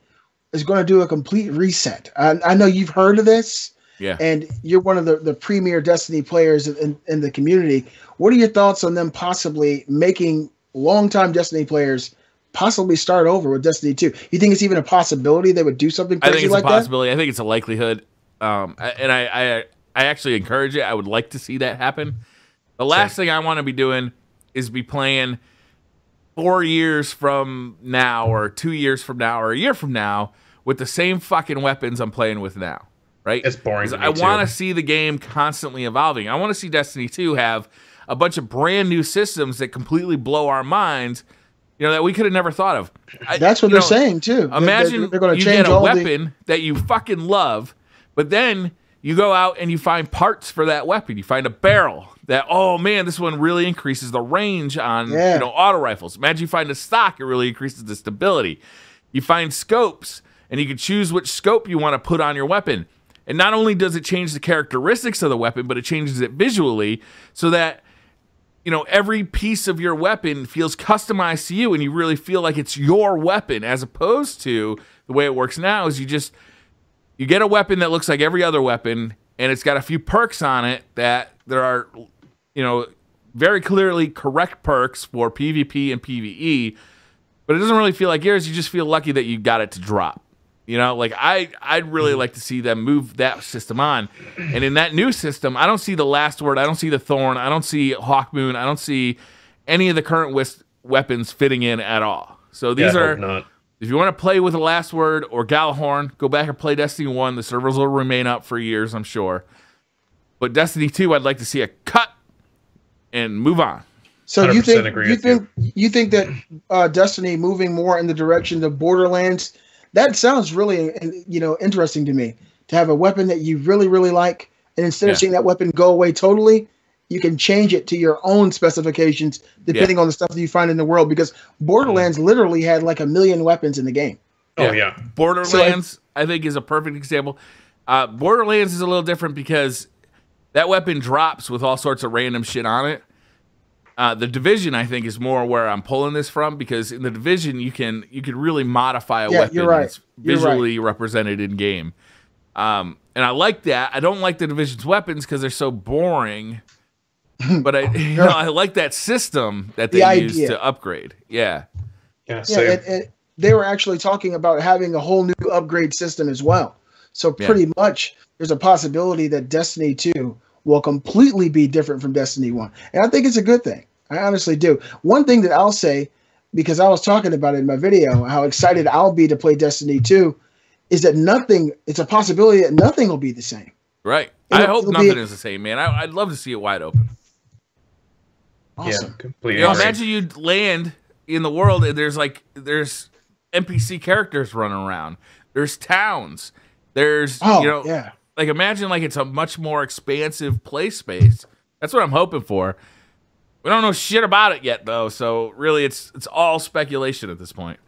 is going to do a complete reset. I, I know you've heard of this, Yeah. and you're one of the, the premier Destiny players in, in, the community. What are your thoughts on them possibly making longtime Destiny players possibly start over with Destiny 2? You think it's even a possibility they would do something I think it's like a possibility. I think it's a likelihood. Um, and I, I, I actually encourage it. I would like to see that happen. The last thing I want to be doing is be playing four years from now, or two years from now, or a year from now with the same fucking weapons I'm playing with now. Right? It's boring. to me, I want to see the game constantly evolving. I want to see Destiny 2 have a bunch of brand new systems that completely blow our minds. You know that we could have never thought of. I- That's what you they're know, saying too. Imagine they're, they're you get a all the weapon that you fucking love, but then you go out and you find parts for that weapon. You find a barrel that, oh man, this one really increases the range on Yeah. you know auto rifles. Imagine you find a stock, it really increases the stability. You find scopes, and you can choose which scope you want to put on your weapon. And not only does it change the characteristics of the weapon, but it changes it visually so that you know every piece of your weapon feels customized to you and you really feel like it's your weapon as opposed to the way it works now is you just you get a weapon that looks like every other weapon and it's got a few perks on it that there are you know very clearly correct perks for PvP and PvE but it doesn't really feel like yours. You just feel lucky that you got it to drop you know like I I'd really like to see them move that system on and in that new system I don't see the last word I don't see the thorn I don't see Hawkmoon I don't see any of the current wis- weapons fitting in at all so these Yeah, are not. if you want to play with the last word or Gjallarhorn, go back and play Destiny 1. The servers will remain up for years, I'm sure. But Destiny 2, I'd like to see a cut and move on. So you think agree you with you. think you. think that uh, Destiny moving more in the direction of Borderlands? That sounds really you know interesting to me. To have a weapon that you really really like, and instead Yeah. of seeing that weapon go away totally, you can change it to your own specifications depending on the stuff that you find in the world. Because Borderlands literally had like a million weapons in the game. Oh yeah. Borderlands, I think, is a perfect example. Uh, Borderlands is a little different because that weapon drops with all sorts of random shit on it. Uh, the division, I think, is more where I'm pulling this from because in the division you can you can really modify a Yeah, weapon you're right. that's You're right. visually represented in game. Um, and I like that. I don't like the division's weapons because they're so boring. but I, you know, I like that system that The they use idea. to upgrade. Yeah, Yeah. Yeah, So and, and they were actually talking about having a whole new upgrade system as well. So Yeah. pretty much, there's a possibility that Destiny 2 will completely be different from Destiny 1, and I think it's a good thing. I honestly do. One thing that I'll say, because I was talking about it in my video, how excited I'll be to play Destiny 2, is that nothing. It's a possibility that nothing will be the same. right. It'll- I hope nothing be- is the same, man. I, I'd love to see it wide open. Awesome. yeah, completely. You know, imagine you land in the world and there's like there's NPC characters running around. There's towns. There's Oh, you know yeah. like imagine like it's a much more expansive play space. That's what I'm hoping for. We don't know shit about it yet though, so really it's it's all speculation at this point.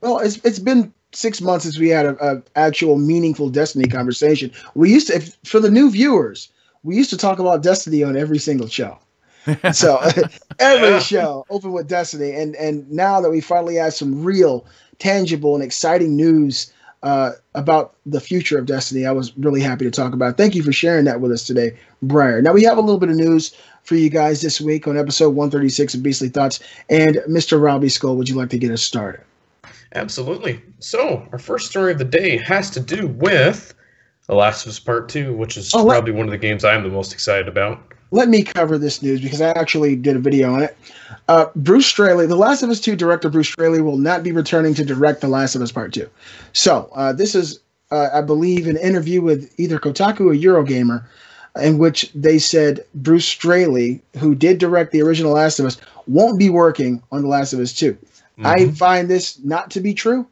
Well, it's it's been six months since we had a, a actual meaningful Destiny conversation. We used to, if, for the new viewers, we used to talk about Destiny on every single show. so every show open with Destiny, and and now that we finally have some real, tangible, and exciting news uh, about the future of Destiny, I was really happy to talk about. it. Thank you for sharing that with us today, Briar. Now we have a little bit of news for you guys this week on episode 136 of Beastly Thoughts. And Mr. Robbie Skull, would you like to get us started? Absolutely. So, our first story of the day has to do with The Last of Us Part 2, which is Oh, probably one of the games I'm the most excited about. let me cover this news because I actually did a video on it. Uh, Bruce Straley, The Last of Us 2 director Bruce Straley, will not be returning to direct The Last of Us Part 2. So, uh, this is, uh, I believe, an interview with either Kotaku or Eurogamer. In which they said Bruce Straley, who did direct the original Last of Us, won't be working on The Last of Us 2. Mm-hmm. I find this not to be true.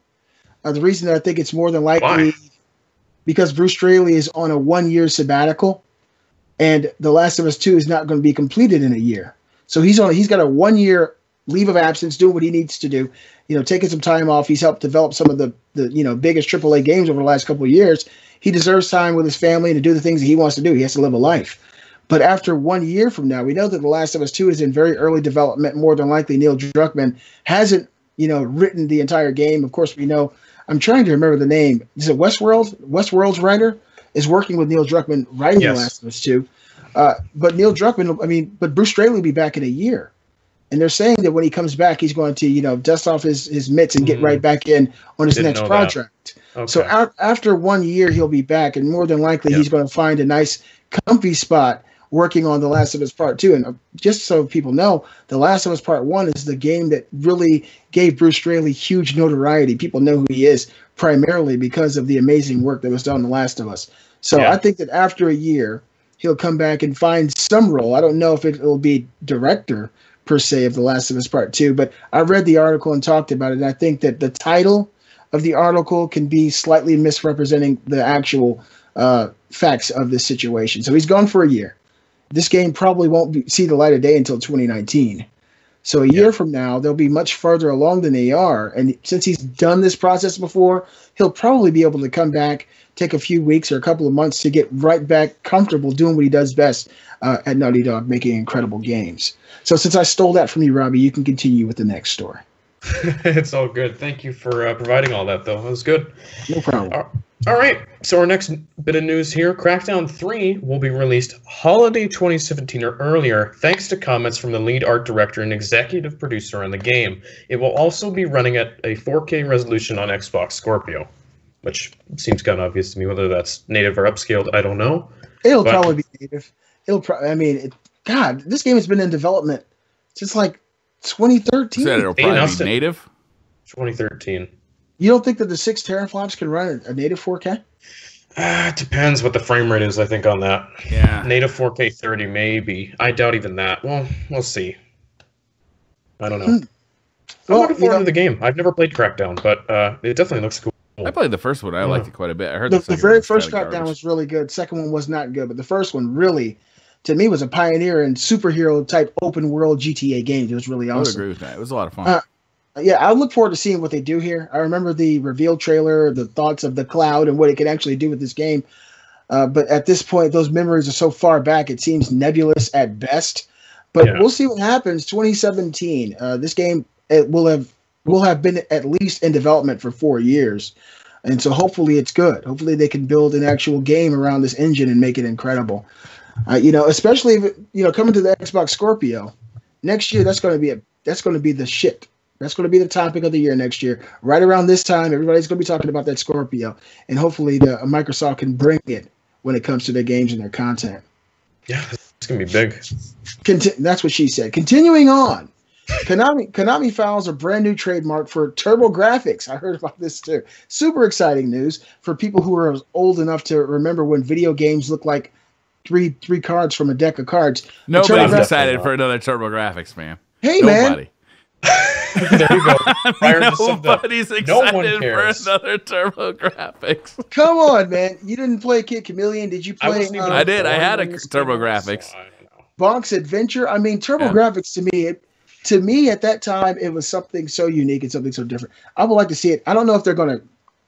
Uh, the reason that I think it's more than likely Why? because Bruce Straley is on a one year sabbatical and The Last of Us 2 is not going to be completed in a year. So he's on he's got a one year leave of absence doing what he needs to do, you know, taking some time off. He's helped develop some of the the you know biggest AAA games over the last couple of years. He deserves time with his family and to do the things that he wants to do. He has to live a life. But after one year from now, we know that The Last of Us 2 is in very early development. More than likely, Neil Druckmann hasn't, you know, written the entire game. Of course, we know. I'm trying to remember the name. Is it Westworld? Westworld's writer is working with Neil Druckmann writing yes. The Last of Us 2. Uh, but Neil Druckmann, I mean, but Bruce Straley will be back in a year. And they're saying that when he comes back, he's going to, you know, dust off his, his mitts and get mm. right back in on his Didn't next project. Okay. So out, after one year, he'll be back, and more than likely, yep. he's going to find a nice, comfy spot working on The Last of Us Part Two. And uh, just so people know, The Last of Us Part One is the game that really gave Bruce Straley huge notoriety. People know who he is primarily because of the amazing work that was done on The Last of Us. So yeah. I think that after a year, he'll come back and find some role. I don't know if it will be director per se of The Last of Us Part Two, but I read the article and talked about it, and I think that the title of the article can be slightly misrepresenting the actual uh, facts of this situation. So he's gone for a year. This game probably won't be, see the light of day until 2019. So a yeah. year from now, they'll be much further along than they are. And since he's done this process before, he'll probably be able to come back, take a few weeks or a couple of months to get right back comfortable doing what he does best uh, at Naughty Dog, making incredible games. So since I stole that from you, Robbie, you can continue with the next story. it's all good. Thank you for uh, providing all that, though. That was good. No problem. All, all right. So our next bit of news here: Crackdown Three will be released holiday 2017 or earlier, thanks to comments from the lead art director and executive producer on the game. It will also be running at a 4K resolution on Xbox Scorpio, which seems kind of obvious to me. Whether that's native or upscaled, I don't know. It'll but, probably be native. It'll. Pro- I mean, it, God, this game has been in development since like 2013. Said it'll probably be native. 2013. You don't think that the six teraflops can run a native 4K? Uh, it depends what the frame rate is. I think on that. Yeah. Native 4K 30 maybe. I doubt even that. Well, we'll see. I don't know. Hmm. I'm well, looking forward you know, to the game. I've never played Crackdown, but uh, it definitely looks cool. I played the first one. I yeah. liked it quite a bit. I heard the, the, the very first Crackdown was really good. Second one was not good, but the first one really to me was a pioneer in superhero type open world GTA games. It was really awesome. I would agree with that. It was a lot of fun. Uh, yeah, I look forward to seeing what they do here. I remember the reveal trailer, the thoughts of the cloud and what it can actually do with this game. Uh, but at this point, those memories are so far back, it seems nebulous at best. But yeah. we'll see what happens. 2017. Uh, this game it will have will have been at least in development for four years, and so hopefully it's good. Hopefully they can build an actual game around this engine and make it incredible. Uh, you know, especially if, you know coming to the Xbox Scorpio next year. That's going to be a that's going to be the shit. That's going to be the topic of the year next year. Right around this time, everybody's going to be talking about that Scorpio, and hopefully, the uh, Microsoft can bring it when it comes to their games and their content. Yeah, it's going to be big. That's what she said. Continuing on, Konami Konami files a brand new trademark for TurboGrafx. I heard about this too. Super exciting news for people who are old enough to remember when video games looked like three three cards from a deck of cards. Nobody's excited for another TurboGrafx, man. Hey, Nobody. man. there you go. Nobody's excited no one cares. for another TurboGrafx. Come on, man. You didn't play Kid Chameleon, did you play? I, uh, I did. I had a TurboGrafx. Bonk's Adventure. I mean, TurboGrafx yeah. to me, it, to me at that time, it was something so unique and something so different. I would like to see it. I don't know if they're going to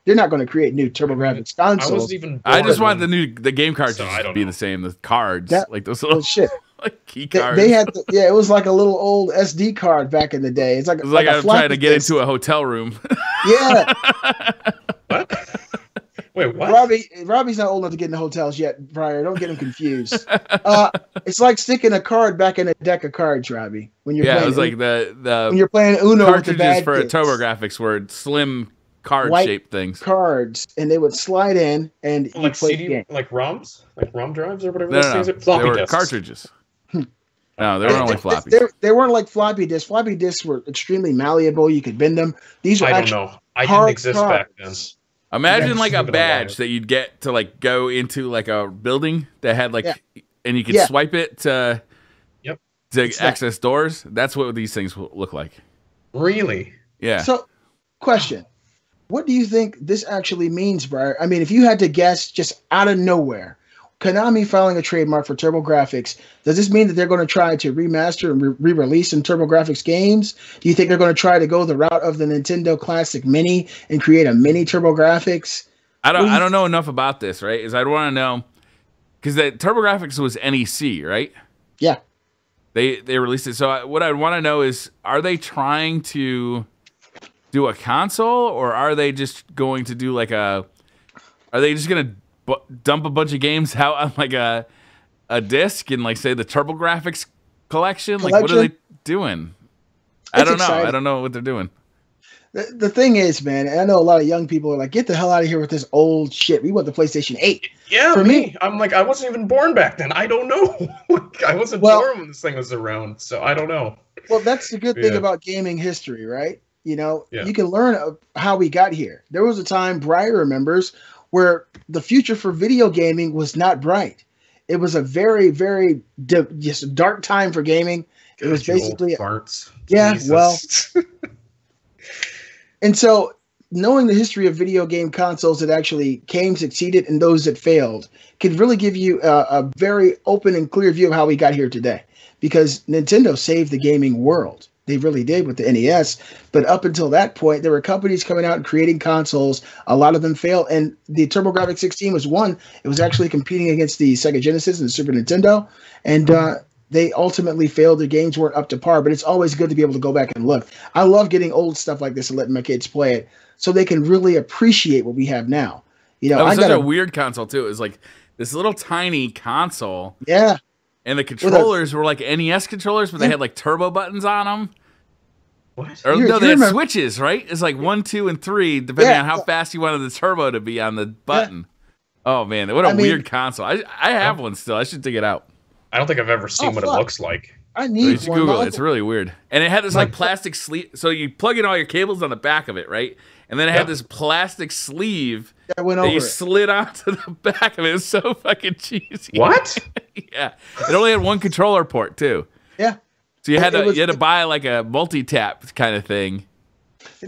they're not going to create new TurboGrafx consoles. I, even I just want the new the game cards so to be know. the same. The cards, that, like those little shit. like key cards. They, they had, the, yeah, it was like a little old SD card back in the day. It's like it was like, like I'm trying to get disc. into a hotel room. yeah. what? Wait, what? Robbie, Robbie's not old enough to get in the hotels yet, Briar. Don't get him confused. uh, it's like sticking a card back in a deck of cards, Robbie. When you're yeah, playing, it was like the the when you're playing Uno cartridges for a TurboGrafx were slim card shaped things. Cards, and they would slide in and like CD, like ROMs, like ROM drives or whatever. No, no, no. Floppy they were disks. cartridges. No, they were only floppy. They, they, weren't like floppy disks. Floppy disks were extremely malleable. You could bend them. These were I don't know. I didn't exist cards. back then. Imagine like a badge that you'd get to like go into like a building that had like yeah. and you could Yeah. swipe it to Yep. to It's that. access doors. That's what these things look like. Really? Yeah. So, question: What do you think this actually means, Briar? I mean, if you had to guess, just out of nowhere, Konami filing a trademark for TurboGrafx, does this mean that they're going to try to remaster and re- re-release some TurboGrafx games? Do you think they're going to try to go the route of the Nintendo Classic Mini and create a mini TurboGrafx? I don't do I don't know enough about this, right? Is I'd want to know because the TurboGrafx was NEC, right? Yeah. They they released it. So I, what I'd want to know is, are they trying to do a console, or are they just going to do like a? Are they just gonna bu- dump a bunch of games out on like a a disc and like say the TurboGrafx collection? Like what are they Collection? doing? I don't know. I don't know what they're doing. The, the thing is, man, and I know a lot of young people are like, "Get the hell out of here with this old shit." We want the PlayStation 8. Yeah, For me. me- I'm like, I wasn't even born back then. I don't know. I wasn't Well- born when this thing was around, so I don't know. Well, that's the good thing Yeah. about gaming history, right? You know, Yeah. you can learn how we got here. There was a time Briar remembers where the future for video gaming was not bright. It was a very, very di- just a dark time for gaming. It was God, you old basically- farts. Yeah, well- well, And so, knowing the history of video game consoles that actually came, succeeded, and those that failed could really give you a, a very open and clear view of how we got here today. Because Nintendo saved the gaming world. They really did with the NES. But up until that point, there were companies coming out and creating consoles. A lot of them failed. And the TurboGrafx 16 was one. It was actually competing against the Sega Genesis and the Super Nintendo. And uh, they ultimately failed. Their games weren't up to par. But it's always good to be able to go back and look. I love getting old stuff like this and letting my kids play it so they can really appreciate what we have now. You know, That was I such got a weird console too. It was like this little tiny console, yeah, and the controllers were like NES controllers, but they had like turbo buttons on them. what? Or You- no, you they had switches, right? It's like one, two, and three, depending Yeah. on how fast you wanted the turbo to be on the button. Oh man, what a I mean- weird console! I I have one still. I should dig it out. I don't think I've ever seen Oh, what fuck. it looks like. I You need should one. Google it. It's really weird. And it had this like plastic sleeve. So you plug in all your cables on the back of it, right? And then it Yeah. had this plastic sleeve that went over you it. slid onto the back of it. It's so fucking cheesy. What? yeah. It only had one controller port too. Yeah. So you had It to was- you had to buy like a multi tap kind of thing.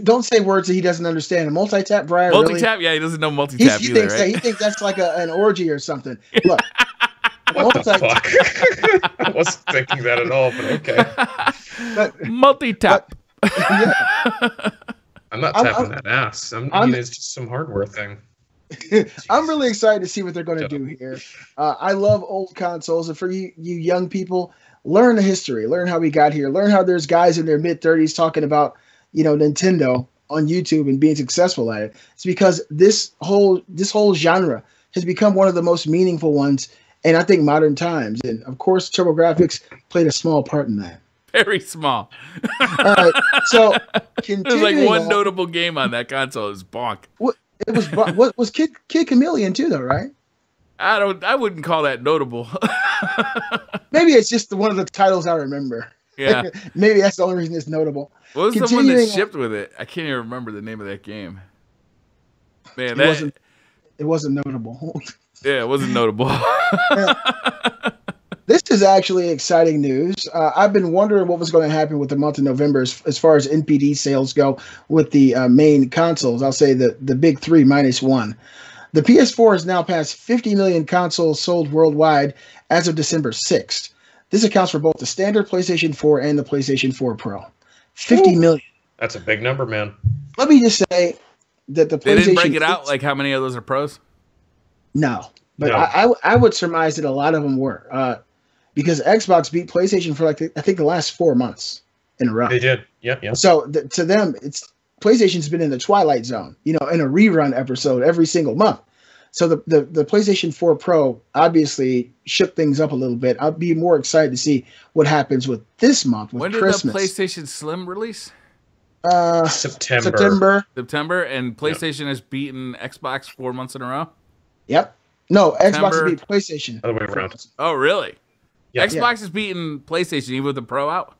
Don't say words that he doesn't understand. A multi-tap, Briar. Multi really? yeah, he doesn't know multi He's- tap he either, thinks that right? he thinks that's like a, an orgy or something. Look, What the fuck? I wasn't thinking that at all, but okay. but, multi tap. yeah, I'm not I'm- tapping I'm- that ass. I'm, I I'm- mean, it's just some hardware thing. I'm really excited to see what they're going to do here. Uh, I love old consoles, and for you, you young people, learn the history, learn how we got here, learn how there's guys in their mid 30s talking about, you know, Nintendo on YouTube and being successful at it. It's because this whole this whole genre has become one of the most meaningful ones, and I think modern times. And of course, TurboGrafx played a small part in that. Very small. All right, so There's like one on- notable game on that console. Is bonk. It was what was Kid Kid Chameleon too, though, right? I don't. I wouldn't call that notable. Maybe it's just the, one of the titles I remember. yeah. Maybe that's the only reason it's notable. What was the one that shipped with it? I can't even remember the name of that game. Man, It that wasn't- It wasn't notable. yeah, it wasn't notable. This is actually exciting news. Uh, I've been wondering what was going to happen with the month of November as, as far as NPD sales go with the uh, main consoles. I'll say the, the big three minus one. The PS4 has now passed 50 million consoles sold worldwide as of December 6th. This accounts for both the standard PlayStation 4 and the PlayStation 4 Pro. 50 Ooh. million. That's a big number, man. Let me just say that the PlayStation they didn't break it out. Like how many of those are pros? No, but No. I, I I would surmise that a lot of them were uh, because Xbox beat PlayStation for like the, I think the last four months in a row. They did. Yeah, yep. So th- to them, it's PlayStation's been in the twilight zone, you know, in a rerun episode every single month. So the, the the PlayStation 4 Pro obviously shook things up a little bit. I'll be more excited to see what happens with this month with When did Christmas. the PlayStation Slim release? uh, September. September. September, and PlayStation has beaten Xbox four months in a row. Yep. No, Xbox beat PlayStation. Other way around. Oh, really? Yeah. Xbox has beaten PlayStation even with the Pro out.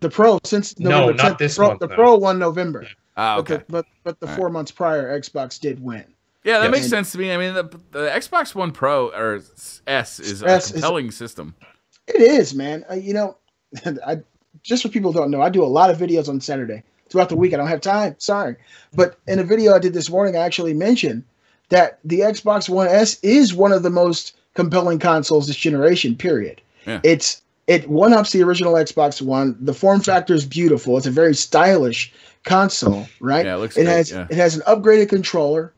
The Pro since No, November not 10th, this the Pro, month, The though. Pro won November. Ah, But okay. the, but but the All four months prior, Xbox did win. Yeah, that Yes. makes sense to me. I mean, the, the Xbox One Pro or S is a S is- compelling system. It is, man. Uh, you know, I just for people who don't know, I do a lot of videos on Saturday. Throughout the week, I don't have time. Sorry, but in a video I did this morning, I actually mentioned that the Xbox One S is one of the most compelling consoles this generation. Period. Yeah. It's it one ups the original Xbox One. The form factor is beautiful. It's a very stylish console, right? Yeah, it looks it great, has yeah. it has an upgraded controller.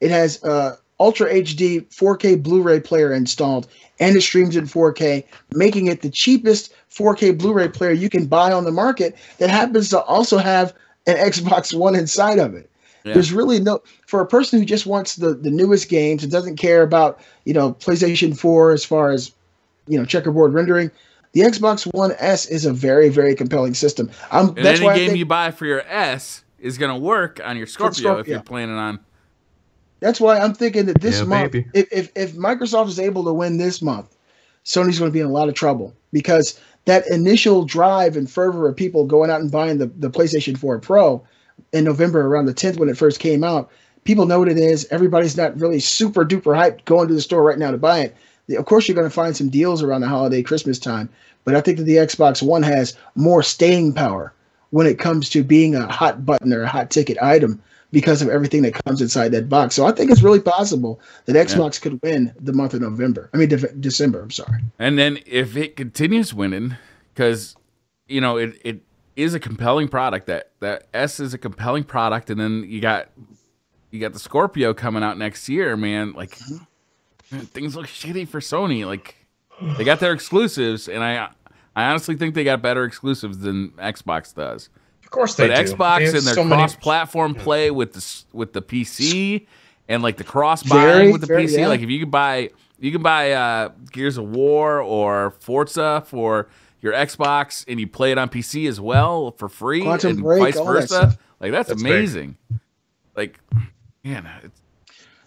It has uh, Ultra HD 4K Blu-ray player installed, and it streams in 4K, making it the cheapest 4K Blu-ray player you can buy on the market. That happens to also have an Xbox One inside of it. Yeah. There's really no for a person who just wants the the newest games and doesn't care about you know PlayStation 4 as far as you know checkerboard rendering. The Xbox One S is a very very compelling system. I'm, And that's any why I game think, you buy for your S is going to work on your Scorpio if Scorpio. you're planning on. That's why I'm thinking that this Yeah, month, baby. if, if if Microsoft is able to win this month, Sony's going to be in a lot of trouble because that initial drive and fervor of people going out and buying the, the PlayStation 4 Pro in November around the 10th when it first came out, people know what it is. Everybody's not really super duper hyped going to the store right now to buy it. Of course, you're going to find some deals around the holiday Christmas time, but I think that the Xbox One has more staying power when it comes to being a hot button or a hot ticket item because of everything that comes inside that box. So I think it's really possible that Xbox could win the month of November. I mean, De- December. I'm sorry. And then if it continues winning, because you know it, it is a compelling product. That that S is a compelling product, and then you got you got the Scorpio coming out next year, man. Like man, things look shitty for Sony. Like they got their exclusives, and I I honestly think they got better exclusives than Xbox does. Of course they But do. Xbox They and their so cross-platform play with the with the PC and like the cross buying with the very, PC. yeah. Like if you could buy you can buy uh, Gears of War or Forza for your Xbox and you play it on PC as well for free Quantum and Break, vice all that versa. Like that's, That's big. amazing. Like man, it's,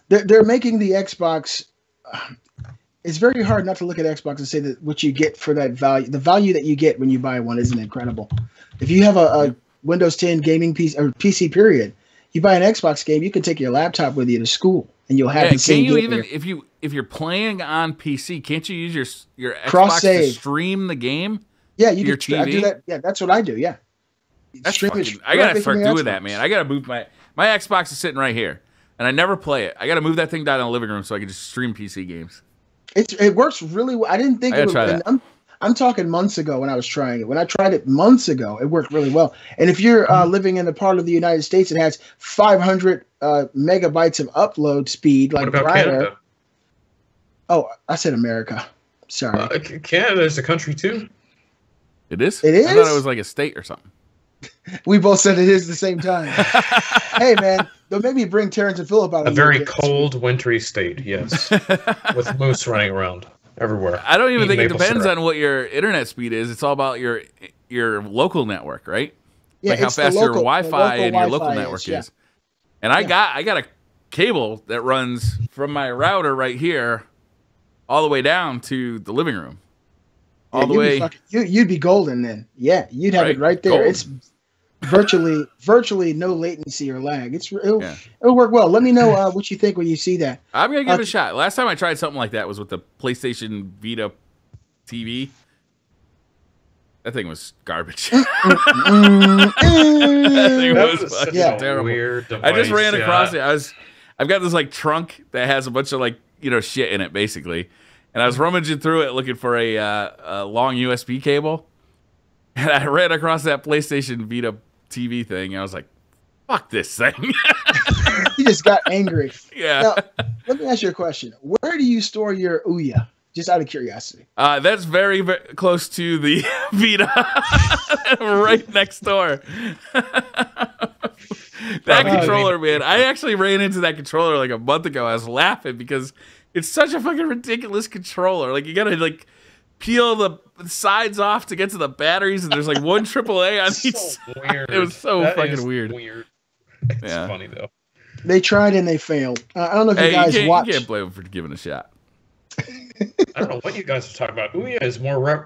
They're, they're making the Xbox. It's very hard not to look at Xbox and say that what you get for that value, the value that you get when you buy one, isn't incredible. If you have a, a Windows 10 gaming PC or PC period, you buy an Xbox game, you can take your laptop with you to school, and you'll have yeah, the can you even if you if you're playing on PC, can't you use your your Xbox to stream the game? Yeah, you your can. I do that. Yeah, that's what I do. Yeah. That's fucking, I gotta start doing that, man. I gotta move my my Xbox is sitting right here, and I never play it. I gotta move that thing down in the living room so I can just stream PC games. It's it works really well. I didn't think I it gotta would. try and that. I'm I'm talking months ago when I was trying it. When I tried it months ago, it worked really well. And if you're uh, living in a part of the United States that has 500 uh, megabytes of upload speed, like What about Briar- Canada? Oh, I said America. Sorry. Uh, Canada is a country too. It is. It is. I thought it was like a state or something. we both said it is at the same time. hey, man, though maybe bring Terrance and Phillip out. A of very here. cold, wintry state. Yes, with moose running around everywhere. I don't even think it depends syrup. on what your internet speed is. It's all about your your local network, right? Yeah, like how fast your local- the Wi-Fi and your local Wi-Fi network is, yeah. is. And I Yeah. got I got a cable that runs from my router right here all the way down to the living room. All Yeah, the you'd be way. fucking- you, you'd be golden then. Yeah, you'd have it Right, right there. golden. It's virtually virtually no latency or lag. It's it'll, Yeah. it'll work well. Let me know uh, what you think when you see that. I'm gonna give it Uh, a shot. Last time I tried something like that was with the PlayStation Vita TV. That thing was garbage. That thing. That was was fucking Yeah. terrible. weird I just ran yeah. across it. I was, I've got this like trunk that has a bunch of like you know shit in it basically, and I was rummaging through it looking for a, uh, a long USB cable, and I ran across that PlayStation Vita TV thing. And I was like, "Fuck this thing!" you just got angry. yeah, Now, let me ask you a question. Where do you store your Ouya? Just out of curiosity. uh, that's very, very close to the Vita, right next door. that controller, man. I actually ran into that controller like a month ago. I was laughing because it's such a fucking ridiculous controller. Like you gotta like peel the sides off to get to the batteries, and there's like one AAA on each. so side. weird. It was so That fucking is weird. Weird. It's Yeah. funny though. They tried and they failed. Uh, I don't know if Hey, you you guys can't, watch. you can't blame them for giving a shot. I don't know what you guys are talking about. Ouya is more re-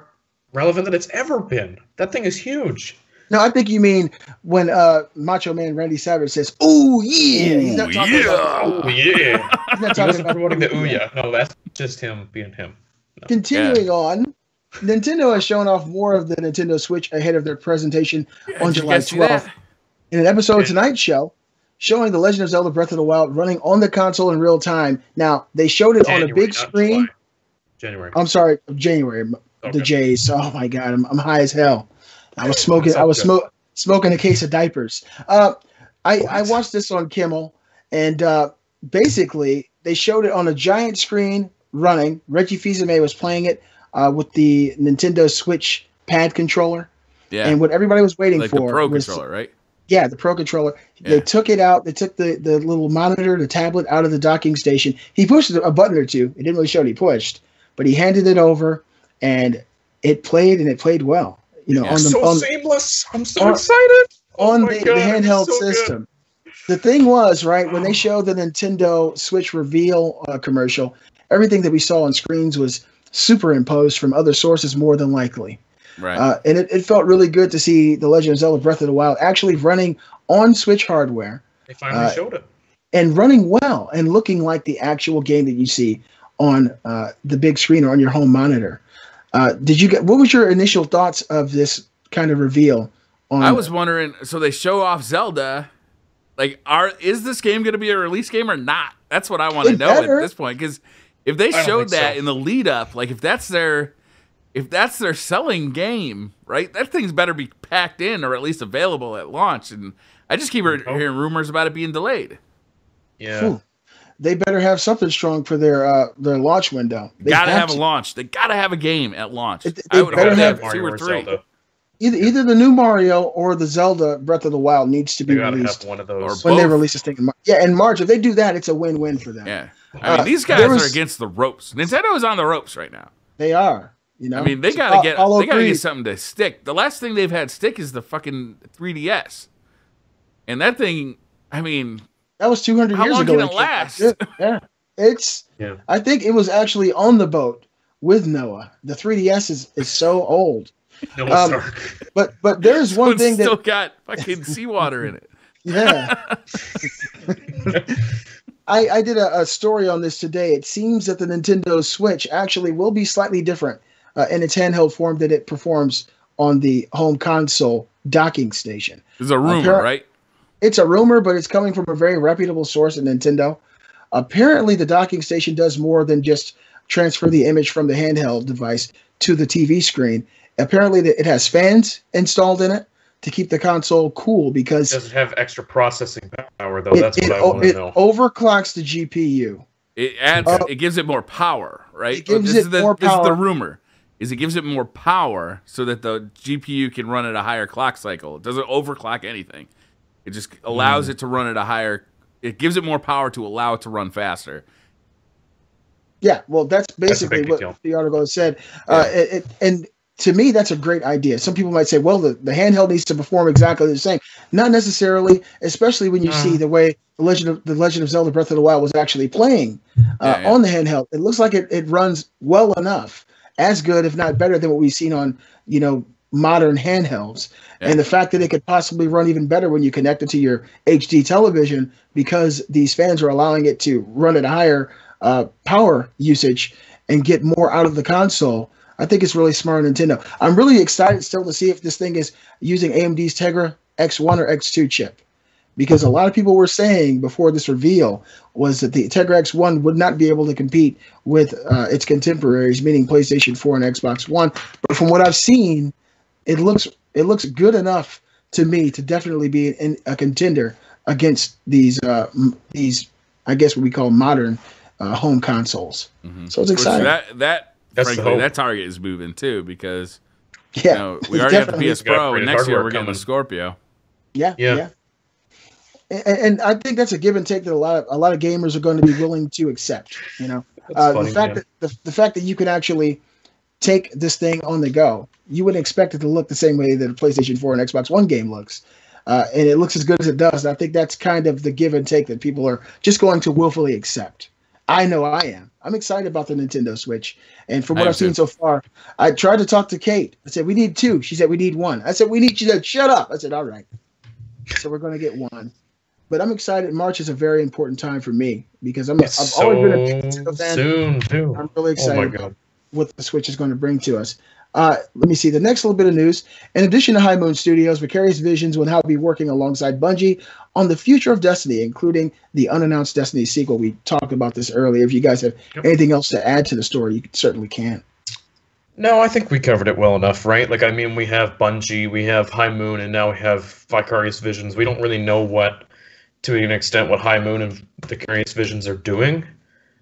relevant than it's ever been. That thing is huge. No, I think you mean when uh, Macho Man Randy Savage says, "Ooh yeah," he's not talking yeah. about. Oh yeah. He's not talking wasn't about promoting the Ouya. No, that's just him being him. Continuing on, Nintendo has shown off more of the Nintendo Switch ahead of their presentation on July guys see that? 12th. In an episode of Yeah. Tonight Show, showing The Legend of Zelda Breath of the Wild running on the console in real time. Now, they showed it on a big screen. July. January. I'm sorry, January. The Okay. J's. Oh my god, I'm, I'm high as hell. I was smoking. I was smoke, smoking a case of diapers. Uh, I I watched this on Kimmel, and uh, basically they showed it on a giant screen running. Reggie Fils-Aimé was playing it uh, with the Nintendo Switch pad controller, Yeah, and what everybody was waiting like the for Pro was controller, right? yeah, the Pro controller. They took it out. They took the, the little monitor, the tablet out of the docking station. He pushed a button or two. It didn't really show what he pushed, but he handed it over, and it played, and it played well. You know, Yeah. on the so on, seamless. I'm so on- excited. Oh on my the, the God, it's handheld so good. system. The thing was, right, when they showed the Nintendo Switch reveal uh, commercial, everything that we saw on screens was superimposed from other sources more than likely. Right. Uh, and it, it felt really good to see The Legend of Zelda Breath of the Wild actually running on Switch hardware They finally Uh, showed it. and running well and looking like the actual game that you see on uh, the big screen or on your home monitor. Uh, did you get what was your initial thoughts of this kind of reveal? On, I was wondering. So they show off Zelda. Like, are is this game going to be a release game or not? That's what I want to know better. at this point. Because if they showed that so. in the lead up, like if that's their if that's their selling game, right? That thing's better be packed in or at least available at launch. And I just keep Oh. hearing rumors about it being delayed. Yeah. Phew. They better have something strong for their uh, their launch window. They gotta have, a launch. They gotta have a game at launch. It- I they would better hope they have have two Mario or or three. Zelda. Either either the new Mario or the Zelda Breath of the Wild needs to be released have one of those. Or when they release this thing. In Mar- yeah, in March. If they do that, it's a win-win for them. Yeah. I mean, Uh, these guys was- are against the ropes. Nintendo is on the ropes right now. They are. You know. I mean, they So gotta get I'll they gotta get something to stick. The last thing they've had stick is the fucking 3DS, and that thing. I mean, That was 200 How years long ago. can when it came last? Yeah, yeah. It's. Yeah. I think it was actually on the boat with Noah. The 3DS is, is so old. Noah Um, Stark. But but there's one it's thing that still got fucking seawater in it. yeah. I, I did a, a story on this today. It seems that the Nintendo Switch actually will be slightly different uh, in its handheld form than it performs on the home console docking station. It's a rumor, Appar- right? It's a rumor, but it's coming from a very reputable source at Nintendo. Apparently, the docking station does more than just transfer the image from the handheld device to the TV screen. Apparently, it has fans installed in it to keep the console cool because Does it have extra processing power though? it, That's it, what I o- want to know. it know. overclocks the GPU. It adds, Uh, it gives it more power, right? it gives this it is the, more This is the rumor. Is it gives it more power so that the GPU can run at a higher clock cycle. It doesn't overclock anything. It just allows Hmm. it to run at a higher. It gives it more power to allow it to run faster. Yeah, well, that's basically big what the article said. Uh, it, it, and to me, that's a great idea. Some people might say, well, the, the handheld needs to perform exactly the same. Not necessarily, especially when you Uh. see the way the Legend of the Legend of Zelda Breath of the Wild was actually playing uh, Yeah, yeah. on the handheld. It looks like it, it runs well enough, as good, if not better, than what we've seen on you know modern handhelds. Yeah. And the fact that it could possibly run even better when you connect it to your HD television because these fans are allowing it to run at a higher uh, power usage and get more out of the console. I think it's really smart Nintendo. I'm really excited still to see if this thing is using AMD's Tegra X1 or X2 chip. Because a lot of people were saying before this reveal was that the Tegra X1 would not be able to compete with uh, its contemporaries, meaning PlayStation 4 and Xbox One. But from what I've seen, it looks it looks good enough to me to definitely be in, a contender against these uh, these I guess what we call modern uh, home consoles. Mhm. So it's Which exciting. That that That's frankly that target is moving too because yeah, you know, we it's already have the PS Pro and next year we're getting the. Scorpio. Yeah, Yeah. yeah. And, and I think that's a give and take that a lot of a lot of gamers are going to be willing to accept. You know, uh, funny, the fact yeah. that the, the fact that you can actually take this thing on the go, you wouldn't expect it to look the same way that a PlayStation 4 and Xbox One game looks. Uh, and it looks as good as it does. And I think that's kind of the give and take that people are just going to willfully accept. I know I am. I'm excited about the Nintendo Switch. And from what I've seen so far, I tried to talk to Kate. I said, we need two. She said, we need one. I said, we need, she said, shut up. I said, all right. So we're going to get one. But I'm excited. March is a very important time for me because I'm, It's I've always been a so Nintendo fan. soon too. I'm really Oh excited my god. what the Switch is going to bring to us. Uh, let me see the next little bit of news. In addition to High Moon Studios, Vicarious Visions will now be working alongside Bungie on the future of Destiny, including the unannounced Destiny sequel. We talked about this earlier. If you guys have Yep. anything else to add to the story, you certainly can. No, I think we covered it well enough, right? Like, I mean, we have Bungie, we have High Moon, and now we have Vicarious Visions. We don't really know what, to an extent, what High Moon and Vicarious Visions are doing,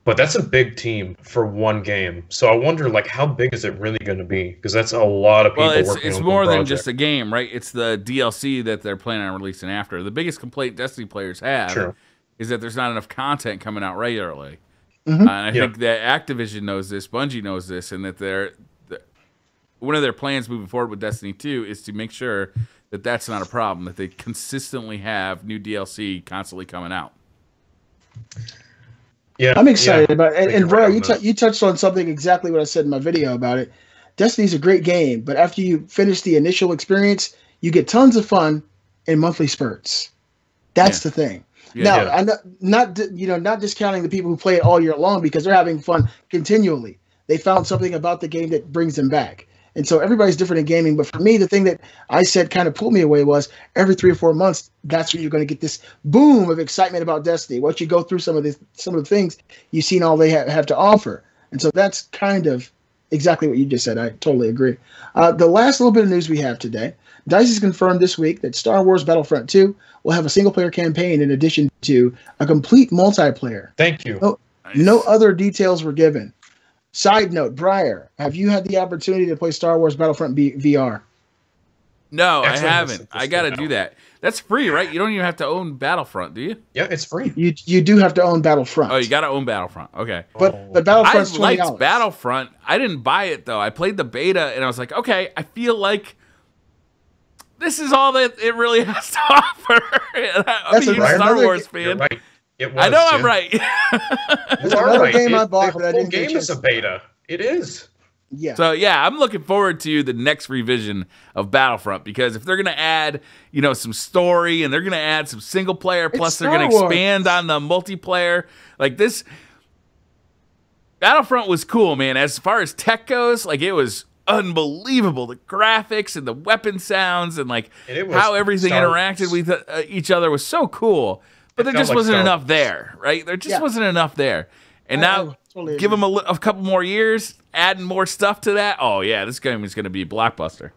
but that's a big team for one game. So I wonder, like, how big is it really going to be? Because that's a lot of people Well, it's working it's on more than just a game, right? It's the DLC that they're planning on releasing after. The biggest complaint Destiny players have True. is that there's not enough content coming out regularly. Mhm. Uh, and I Yeah. think that Activision knows this, Bungie knows this, and that they're the, one of their plans moving forward with Destiny 2 is to make sure that that's not a problem. That they consistently have new DLC constantly coming out. Yeah, I'm excited about it. And, think and you're Brian, you, on tou- that. you touched on something exactly what I said in my video about it. Destiny's a great game, but after you finish the initial experience, you get tons of fun in monthly spurts. That's Yeah. the thing. Yeah. now, Yeah. I'm not, not you know not discounting the people who play it all year long because they're having fun continually. They found something about the game that brings them back, and so everybody's different in gaming. But for me, the thing that I said kind of pulled me away was every three or four months, that's when you're going to get this boom of excitement about Destiny. Once you go through some of the some of the things, you've seen all they have, have to offer, and so that's kind of exactly what you just said. I totally agree. Uh, the last little bit of news we have today. DICE has confirmed this week that Star Wars Battlefront 2 will have a single player campaign in addition to a complete multiplayer. Thank you. Oh, No other details were given. Side note, Briar, have you had the opportunity to play Star Wars Battlefront B- VR? No, I haven't. I got to do that. That's free, right? You don't even have to own Battlefront, do you? Yeah, it's free. You you do have to own Battlefront. Oh, you got to own Battlefront. Okay. but Oh. but I Battlefront's twenty liked dollars. Battlefront. I didn't buy it though. I played the beta and I was like, okay, I feel like this is all that it really has to offer. And I- I'm That's a huge Star another- Wars You're fan. right. It was, I know I'm right. You are another right. game I bought, the but I didn't a game is a beta. It is. Yeah. so yeah, I'm looking forward to the next revision of Battlefront because if they're gonna add, you know, some story and they're gonna add some single player, plus they're Star gonna Wars. expand on the multiplayer, like this. Battlefront was cool, man. As far as tech goes, like it was unbelievable. The graphics and the weapon sounds and like And how everything Star interacted Wars. with uh, each other was so cool. But It there just like wasn't Star enough there, right? There just Yeah. wasn't enough there. And I- I now totally give them a, li- a couple more years, adding more stuff to that. Oh yeah, this game is going to be a blockbuster.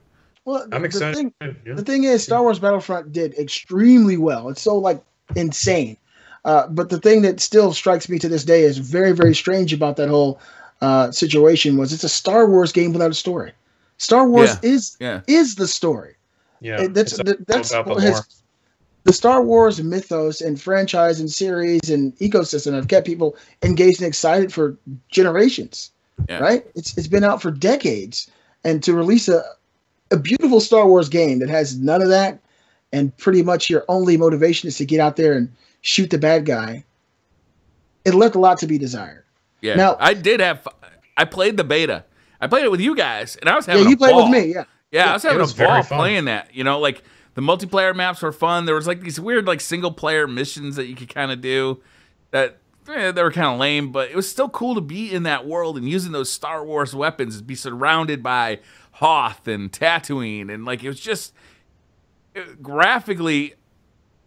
well, I'm the excited. thing- Yeah. The thing is, Star Wars Battlefront did extremely well. It's so like insane. Uh, but the thing that still strikes me to this day is very, very strange about that whole uh, situation was it's a Star Wars game without a story. Star Wars is Yeah. is the story. Yeah, And that's that- that's what has lore. The Star Wars mythos and franchise and series and ecosystem have kept people engaged and excited for generations. Yeah. Right? It's it's been out for decades, and to release a a beautiful Star Wars game that has none of that, and pretty much your only motivation is to get out there and shoot the bad guy. It left a lot to be desired. Yeah. Now- I did have. I played the beta. I played it with you guys, and I was having yeah, a you played ball. with me. Yeah. Yeah, I was having was a ball very fun. playing that. You know, like the multiplayer maps were fun. There was like these weird like single player missions that you could kind of do that eh, they were kind of lame, but it was still cool to be in that world and using those Star Wars weapons and be surrounded by Hoth and Tatooine and like it was just eh, graphically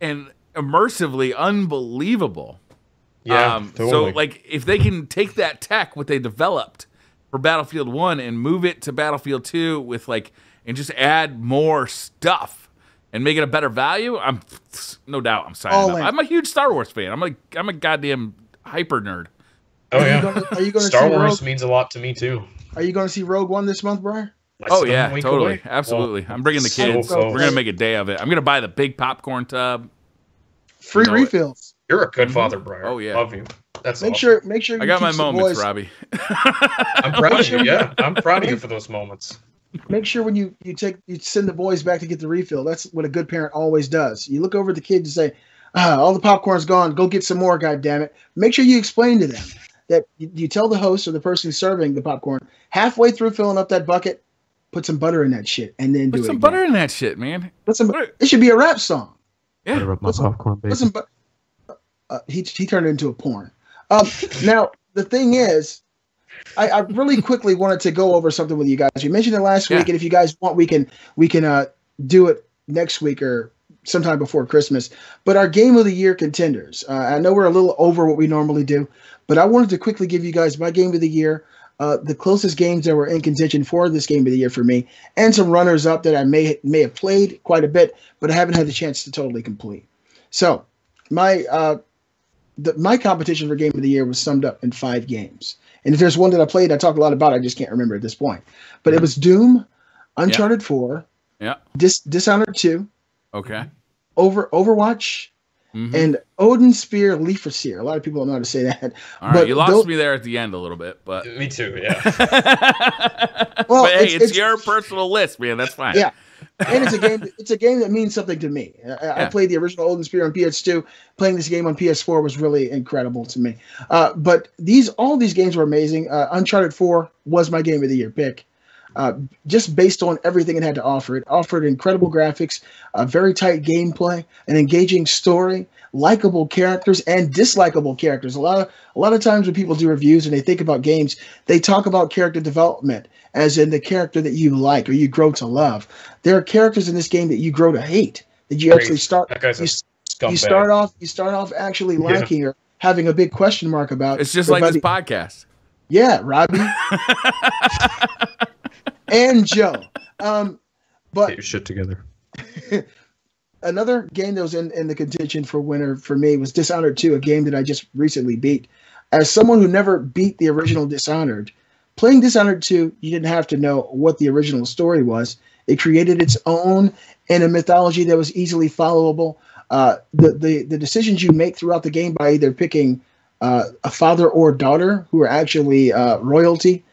and immersively unbelievable. Yeah, Um, totally. So, like, if they can take that tech, what they developed for Battlefield One, and move it to Battlefield Two with like, and just add more stuff and make it a better value, I'm no doubt I'm signing All up. in. I'm a huge Star Wars fan. I'm a I'm a goddamn hyper nerd. oh Are you yeah, gonna- are you gonna Star see Wars Rogue- means a lot to me too. Are you going to see Rogue One this month, Brian? Oh yeah, totally, away. absolutely. I'm bringing the kids. close. We're gonna make a day of it. I'm gonna buy the big popcorn tub. Free You know it. refills. You're a good Mhm. father, Brian. Oh, yeah. love you. That's Make awesome. sure, make sure. You I got my teach the moments, boys- Robbie. I'm proud of you. Yeah, I'm proud of you for those moments. Make sure when you you take you send the boys back to get the refill. That's what a good parent always does. You look over at the kid and say, ah, "All the popcorn's gone. Go get some more. God damn it!" Make sure you explain to them that you, you tell the host or the person serving the popcorn halfway through filling up that bucket, put some butter in that shit, and then Put do some it. butter in that shit, man. Put some. Butter. It should be a rap song. Yeah. Butter up my Listen- popcorn, baby. Listen, but uh, he he turned it into a porn. Um, now the thing is, I, I really quickly wanted to go over something with you guys. We mentioned it last Yeah. week, and if you guys want, we can we can uh, do it next week or sometime before Christmas. But our game of the year contenders. Uh, I know we're a little over what we normally do, but I wanted to quickly give you guys my game of the year. Uh, the closest games that were in contention for this game of the year for me, and some runners up that I may may have played quite a bit, but I haven't had the chance to totally complete. So my uh, the, my competition for game of the year was summed up in five games. And if there's one that I played, I talked a lot about. I just can't remember at this point. But it was Doom, Uncharted Four, Yeah. Dis- Dishonored Two, Okay. Over Overwatch, Mhm. and Odin Sphere Leifthrasir. A lot of people don't know how to say that. All right. but You lost those- me there at the end a little bit, but. Me too. Yeah. Well, but hey, it's- it's, it's- your personal list, man. That's fine. Yeah. And it's a game. It's a game that means something to me. I, I played the original Odin Sphere on PS2. Playing this game on PS4 was really incredible to me. Uh, but these, all these games were amazing. Uh, Uncharted 4 was my game of the year pick, uh, just based on everything it had to offer. It offered incredible graphics, a very tight gameplay, an engaging story, likable characters, and dislikable characters. A lot of a lot of times when people do reviews and they think about games, they talk about character development as in the character that you like or you grow to love. There are characters in this game that you grow to hate. That you Great. actually start That guy's a you, scumbag. you start off you start off actually Yeah. liking or having a big question mark about. It's just like this podcast. yeah, Robbie and Joe. Um, but Get your shit together. another game that was in, in the contention for winner for me was Dishonored 2, a game that I just recently beat. As someone who never beat the original Dishonored, playing Dishonored 2, you didn't have to know what the original story was. It created its own in a mythology that was easily followable. Uh, the, the, the decisions you make throughout the game by either picking uh, a father or daughter who are actually uh, royalty,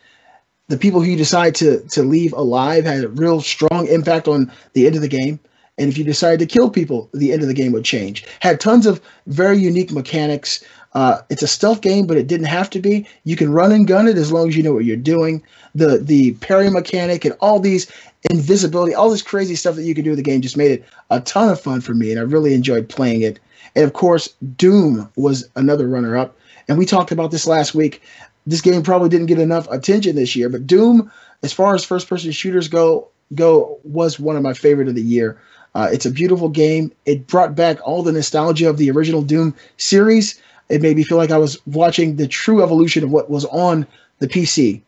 the people who you decide to, to leave alive had a real strong impact on the end of the game. And if you decide to kill people, the end of the game would change. Had tons of very unique mechanics. Uh, it's a stealth game, but it didn't have to be. You can run and gun it as long as you know what you're doing. The the parry mechanic and all these invisibility, all this crazy stuff that you can do with the game just made it a ton of fun for me, and I really enjoyed playing it. And of course, Doom was another runner up. And we talked about this last week. This game probably didn't get enough attention this year, but Doom, as far as first person shooters go, go was one of my favorite of the year. Uh, it's a beautiful game. It brought back all the nostalgia of the original Doom series. It made me feel like I was watching the true evolution of what was on the PC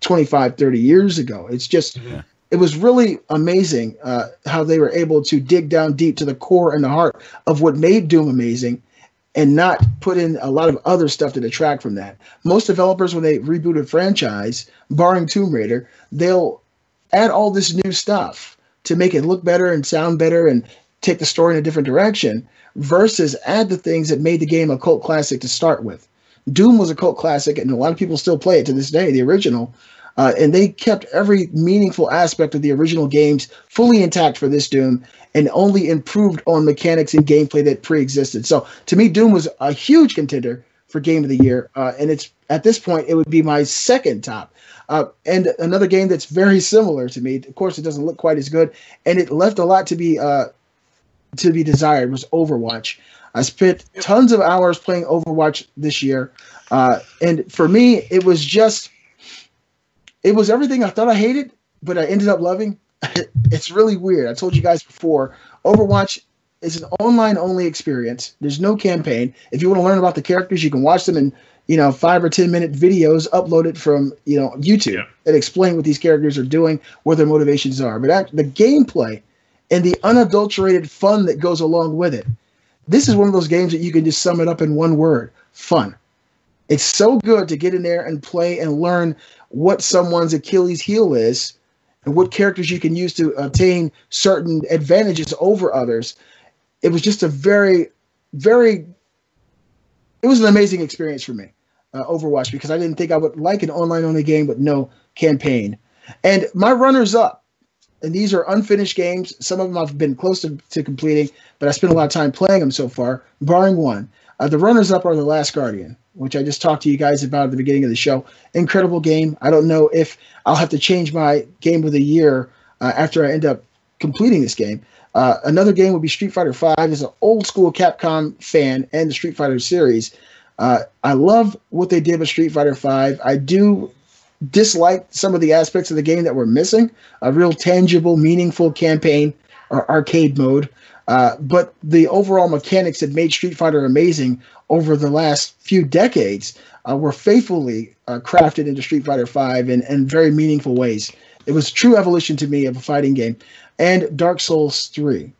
25, 30 years ago. It's just, Mhm. it was really amazing uh, how they were able to dig down deep to the core and the heart of what made Doom amazing and not put in a lot of other stuff to detract from that. Most developers, when they reboot a franchise, barring Tomb Raider, they'll add all this new stuff to make it look better and sound better and take the story in a different direction versus add the things that made the game a cult classic to start with. Doom was a cult classic, and a lot of people still play it to this day, the original. Uh, and they kept every meaningful aspect of the original games fully intact for this Doom and only improved on mechanics and gameplay that pre-existed. So to me, Doom was a huge contender for Game of the Year, uh, and it's at this point it would be my second top. Uh, and another game that's very similar to me. Of course, it doesn't look quite as good, and it left a lot to be uh, to be desired. Was Overwatch. I spent tons of hours playing Overwatch this year, uh, and for me, it was just it was everything I thought I hated, but I ended up loving. it's really weird. I told you guys before, Overwatch is an online only experience. There's no campaign. If you want to learn about the characters, you can watch them in you know five or ten minute videos uploaded from you know YouTube Yeah. that explain what these characters are doing, what their motivations are. But act- the gameplay and the unadulterated fun that goes along with it. This is one of those games that you can just sum it up in one word: fun. It's so good to get in there and play and learn what someone's Achilles heel is and what characters you can use to obtain certain advantages over others. It was just a very, very, it was an amazing experience for me, uh, Overwatch, because I didn't think I would like an online only game with no campaign. And my runners up, and these are unfinished games. Some of them I've been close to, to completing, but I spent a lot of time playing them so far, barring one. Uh, the runners up are The Last Guardian, which I just talked to you guys about at the beginning of the show. Incredible game. I don't know if I'll have to change my game of the year uh, after I end up completing this game. Uh, another game would be Street Fighter V. As an old school Capcom fan and the Street Fighter series, uh, I love what they did with Street Fighter V. I do dislike some of the aspects of the game that were missing a real tangible, meaningful campaign or arcade mode. Uh, but the overall mechanics that made Street Fighter amazing over the last few decades uh, were faithfully uh, crafted into Street Fighter V in, in very meaningful ways. It was true evolution to me of a fighting game. And Dark Souls 3.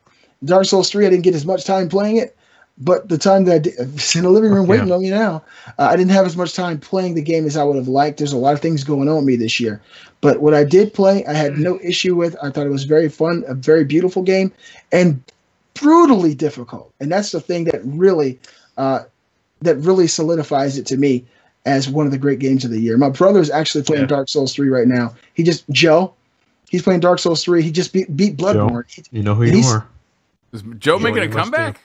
Dark Souls 3, I didn't get as much time playing it, but the time that I did, in the living room waiting yeah. on me now, uh, I didn't have as much time playing the game as I would have liked. There's a lot of things going on with me this year. But what I did play, I had no issue with. I thought it was very fun, a very beautiful game, and brutally difficult. And that's the thing that really, uh, that really solidifies it to me as one of the great games of the year. My brother is actually playing yeah. Dark Souls 3 right now. He just Joe, he's playing Dark Souls 3. He just beat, beat Bloodborne. Joe, you know who you are. Is Joe making a comeback?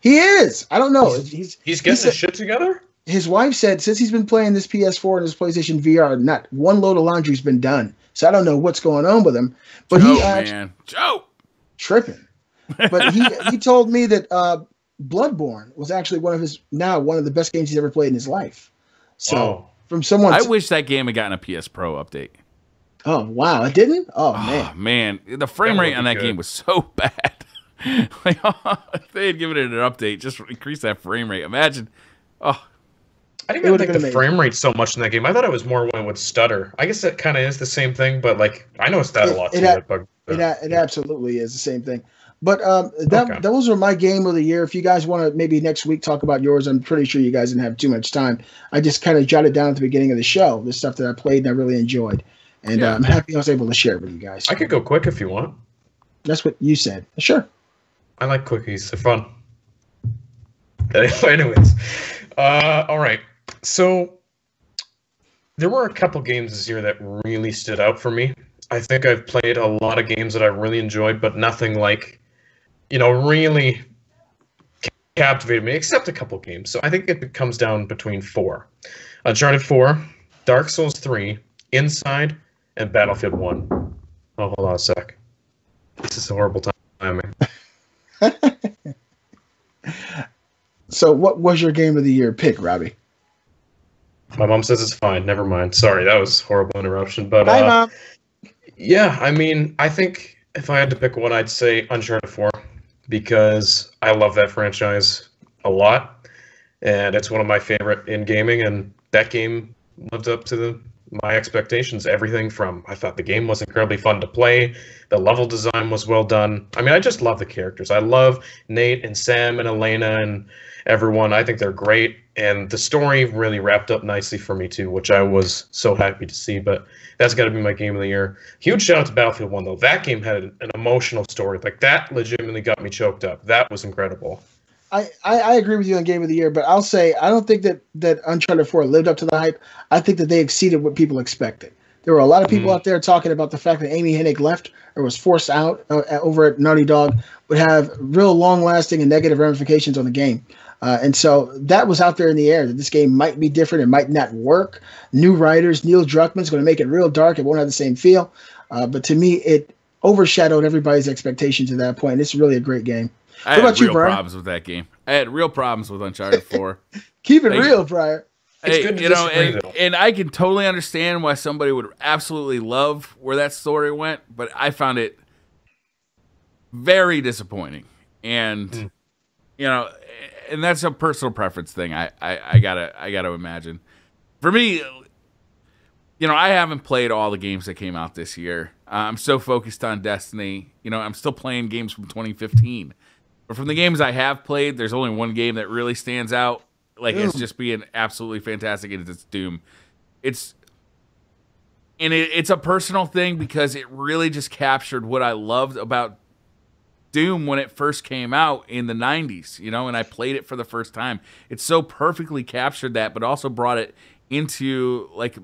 He is. I don't know. He's he's getting his shit together. His wife said since he's been playing this PS4 and his PlayStation VR, not one load of laundry's been done. So I don't know what's going on with him. But Joe, he man. Joe tripping. But he he told me that uh, Bloodborne was actually one of his now one of the best games he's ever played in his life. So wow. from someone, I wish that game had gotten a PS Pro update. Oh wow, it didn't. Oh, oh man, the frame that rate on that good. game was so bad. like, oh, if they had given it an update, just increase that frame rate. Imagine, oh. I didn't even think the amazing. frame rate so much in that game. I thought it was more when it would stutter. I guess that kind of is the same thing, but like I noticed that it, a lot it too. A, bug, it, a, it absolutely is the same thing. But um, that okay. those are my game of the year. If you guys want to maybe next week talk about yours, I'm pretty sure you guys didn't have too much time. I just kind of jotted down at the beginning of the show the stuff that I played and I really enjoyed, and yeah. uh, I'm happy I was able to share it with you guys. I could go quick if you want. That's what you said. Sure. I like quickies. They're fun. Anyways, uh, all right. So there were a couple games this year that really stood out for me. I think I've played a lot of games that I really enjoyed, but nothing like, you know, really captivated me, except a couple games. So I think it comes down between four: Uncharted Four, Dark Souls Three, Inside, and Battlefield One. Oh, hold on a sec. This is a horrible timing. so, what was your game of the year pick, Robbie? My mom says it's fine. Never mind. Sorry, that was horrible interruption. But Bye, uh, mom. Yeah, I mean, I think if I had to pick one, I'd say Uncharted Four because I love that franchise a lot, and it's one of my favorite in gaming. And that game lived up to the my expectations. Everything from I thought the game was incredibly fun to play, the level design was well done. I mean, I just love the characters. I love Nate and Sam and Elena and everyone. I think they're great, and the story really wrapped up nicely for me too, which I was so happy to see. But that's got to be my game of the year. Huge shout out to Battlefield One though. That game had an emotional story. Like that legitimately got me choked up. That was incredible. I, I, I, agree with you on Game of the Year, but I'll say I don't think that that Uncharted 4 lived up to the hype. I think that they exceeded what people expected. There were a lot of people mm. out there talking about the fact that Amy Hennig left or was forced out uh, over at Naughty Dog would have real long lasting and negative ramifications on the game. Uh, and so that was out there in the air that this game might be different. It might not work. New writers, Neil Druckmann's going to make it real dark. It won't have the same feel. Uh, but to me, it overshadowed everybody's expectations at that point. It's really a great game. I what about you, Brian? problems with that game. I had real problems with Uncharted 4. Keep it like, real, Brian. Hey, you know, and, and, I can totally understand why somebody would absolutely love where that story went, but I found it very disappointing. And mm. you know, and that's a personal preference thing. I, I, I gotta I gotta imagine. For me, you know, I haven't played all the games that came out this year. Uh, I'm so focused on Destiny. You know, I'm still playing games from 2015. But from the games I have played, there's only one game that really stands out. Like Doom. it's just being absolutely fantastic, and it's Doom. It's and it, it's a personal thing because it really just captured what I loved about Doom when it first came out in the 90s, you know, and I played it for the first time. It so perfectly captured that, but also brought it into like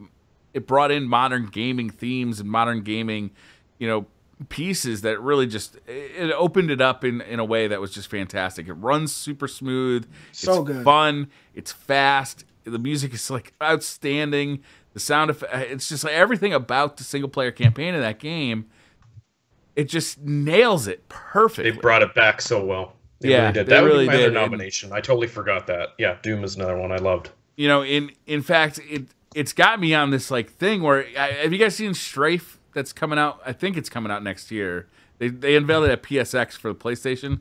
it brought in modern gaming themes and modern gaming, you know, pieces that really just it opened it up in in a way that was just fantastic. It runs super smooth. So it's good. fun. It's fast. The music is like outstanding. The sound effect. It's just like everything about the single player campaign of that game. It just nails it perfect. They brought it back so well. They Yeah, really did. they That would be my did, other and- nomination. I totally forgot that. Yeah, Doom is another one I loved. you know, in in fact, it it's got me on this like thing where I, have you guys seen Strafe that's coming out? I think it's coming out next year. They they unveiled it at PSX for the PlayStation.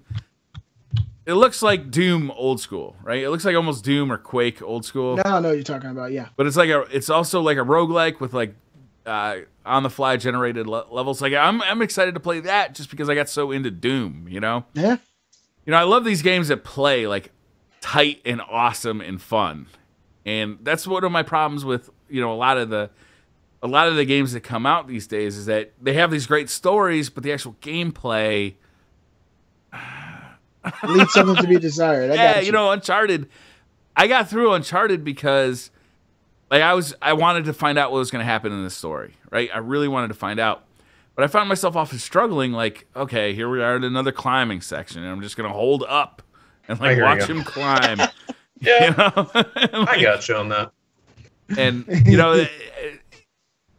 It looks like Doom old school, right? It looks like almost Doom or Quake old school. Now I know what you're talking about. Yeah. But it's like a it's also like a roguelike with like uh on the fly generated le- levels. Like I'm I'm excited to play that just because I got so into Doom, you know? Yeah. You know, I love these games that play like tight and awesome and fun. And that's one of my problems with, you know, a lot of the a lot of the games that come out these days is that they have these great stories, but the actual gameplay Leaves something to be desired. I yeah, got you. know, Uncharted. I got through Uncharted because, like, I was I wanted to find out what was going to happen in this story, right? I really wanted to find out, but I found myself often struggling. Like, okay, here we are in another climbing section, and I'm just going to hold up and like watch him climb. Yeah, you know, I got you on that. and you know eh, eh,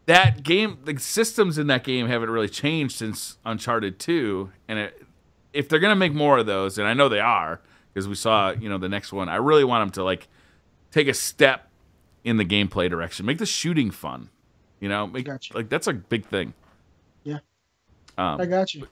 that game the systems in that game haven't really changed since uncharted 2 and it, if they're gonna make more of those and i know they are because we saw you know the next one i really want them to like take a step in the gameplay direction make the shooting fun you know make, Gotcha. like that's a big thing Yeah. um, I got you.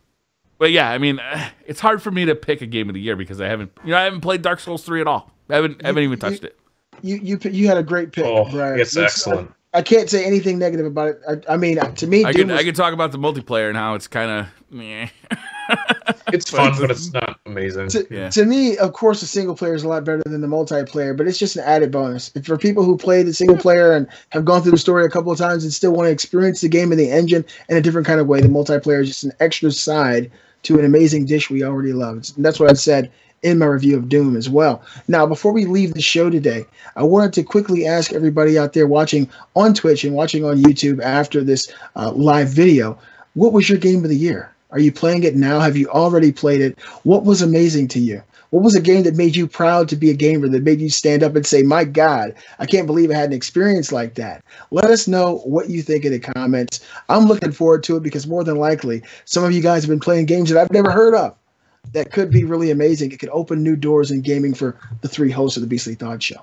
but yeah i mean it's hard for me to pick a game of the year because i haven't you know i haven't played dark souls 3 at all i haven't, haven't even you- touched it You you you had a great pick, Oh, Brian. it's Let's- excellent. I, I can't say anything negative about it. I, I mean, to me, I Doom could, was- I could talk about the multiplayer and how it's kind of meh. It's fun, but it's not amazing. to, Yeah. to me, of course, the single player is a lot better than the multiplayer, but it's just an added bonus. If for people who play the single player and have gone through the story a couple of times and still want to experience the game and the engine in a different kind of way, the multiplayer is just an extra side to an amazing dish we already love. And that's what I've said in my review of Doom as well. Now, before we leave the show today, I wanted to quickly ask everybody out there watching on Twitch and watching on YouTube after this uh, live video, what was your game of the year? Are you playing it now? Have you already played it? What was amazing to you? What was a game that made you proud to be a gamer, that made you stand up and say, My God, I can't believe I had an experience like that? Let us know what you think in the comments. I'm looking forward to it because more than likely, some of you guys have been playing games that I've never heard of that could be really amazing. It could open new doors in gaming for the three hosts of the Beastly Thought Show.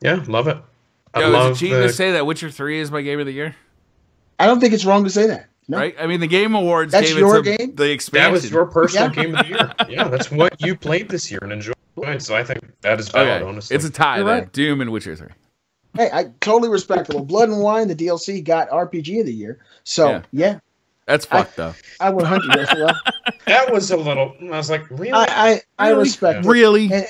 Yeah, love it. I Yo, is love it cheating the, to say that Witcher Three is my game of the year? I don't think it's wrong to say that. No. Right? I mean, the Game Awards That's gave your it to game? the expansion. that was your personal Yeah. game of the year. Yeah, that's what you played this year and enjoyed. So I think that is valid, okay. honestly. It's a tie You're then. right. Doom and Witcher Three. Hey, I totally respectable. Blood and Wine, the DLC got RPG of the year. So Yeah. yeah, That's I- fucked though. I 100 yes, well, that was a little. I was like, really, I I, I Really? respect it. Really? And-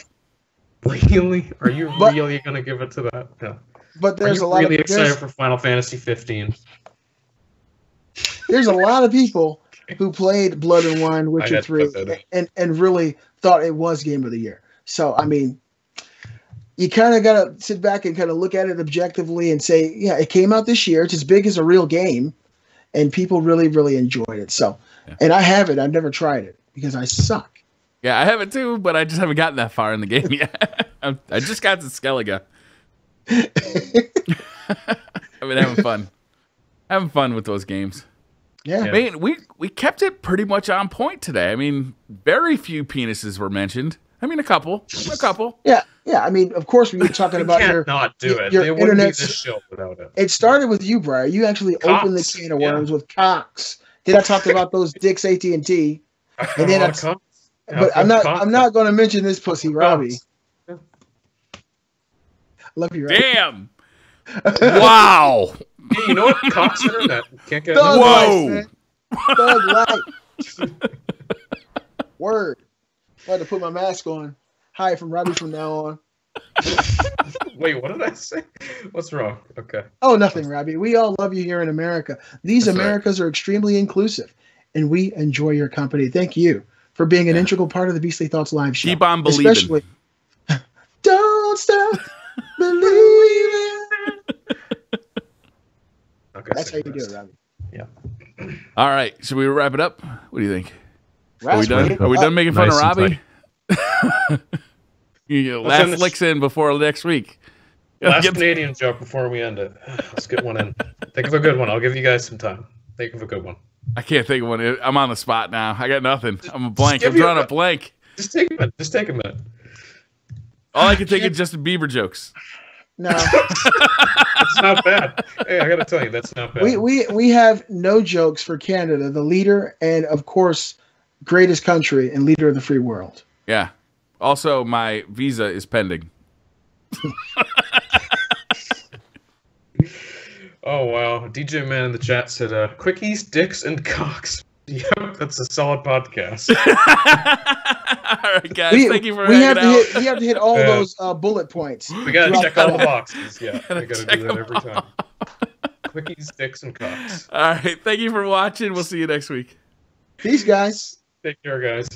really? Are you But- really gonna give it to that? No. But Are there's you a lot really of excited for Final Fantasy 15? There's a lot of people who played Blood and Wine, Witcher had Three, put that in. and and really thought it was Game of the Year. So I mean, you kind of got to sit back and kind of look at it objectively and say, yeah, it came out this year. It's as big as a real game, and people really really enjoyed it. So, Yeah. and I have it. I've never tried it because I suck. Yeah, I have it too, but I just haven't gotten that far in the game yet. I'm- I just got to Skellige. I've been having fun. Having fun with those games. Yeah. Yeah. Man, we we kept it pretty much on point today. I mean, very few penises were mentioned. I mean, a couple, a couple. Yeah, yeah. I mean, of course, we were talking about can't your. not do your- it. your It wouldn't be this show without it. It started with you, Brian. You actually opened the can of yeah. worms with Cox. Then I talked about those dicks AT and T. I've got And then lot that's- of comments. Yeah, But I've I'm not. comments. I'm not going to mention this pussy, Robbie. Yeah. Love you, Robbie. Damn! wow! Hey, you know what? Cox Internet. Can't get Thug. Whoa. life, man. Thug life. Word. I had to put my mask on. Hi from Robbie from now on. Wait, what did I say? What's wrong? Okay. Oh, nothing, Robbie. We all love you here in America. These That's right. Americas are extremely inclusive, and we enjoy your company. Thank you for being an Yeah. integral part of the Beastly Thoughts live show. Keep on believing. Especially, don't stop believing. Okay, That's how you do it, synchronized. Robbie. All right, should we wrap it up? What do you think? Are we done? Are we done making fun Nice of and Robbie? you Let's end last this- licks in before next week. Last Get- Canadian joke before we end it. Let's get one in. Think of a good one. I'll give you guys some time. Think of a good one. I can't think of one. I'm on the spot now. I got nothing. I'm a blank. I'm drawing a- a blank. Just take a minute. Just take a minute. All I can think is Justin Bieber jokes. No, It's not bad. Hey, I gotta tell you, that's not bad. we, we we have no jokes for Canada, the leader, and of course, greatest country and leader of the free world. Yeah. Also, my visa is pending. Oh wow, DJ Man in the chat said, uh, "Quickies, dicks, and cocks." Yep, that's a solid podcast. all right, guys. We, thank you for we have hanging to out. hit we have to hit all Yeah. those uh, bullet points. We gotta check all the boxes. Yeah, Gotta we gotta do that every time. Quickies, dicks, and cocks. All right. Thank you for watching. We'll see you next week. Peace, guys. Take care, guys.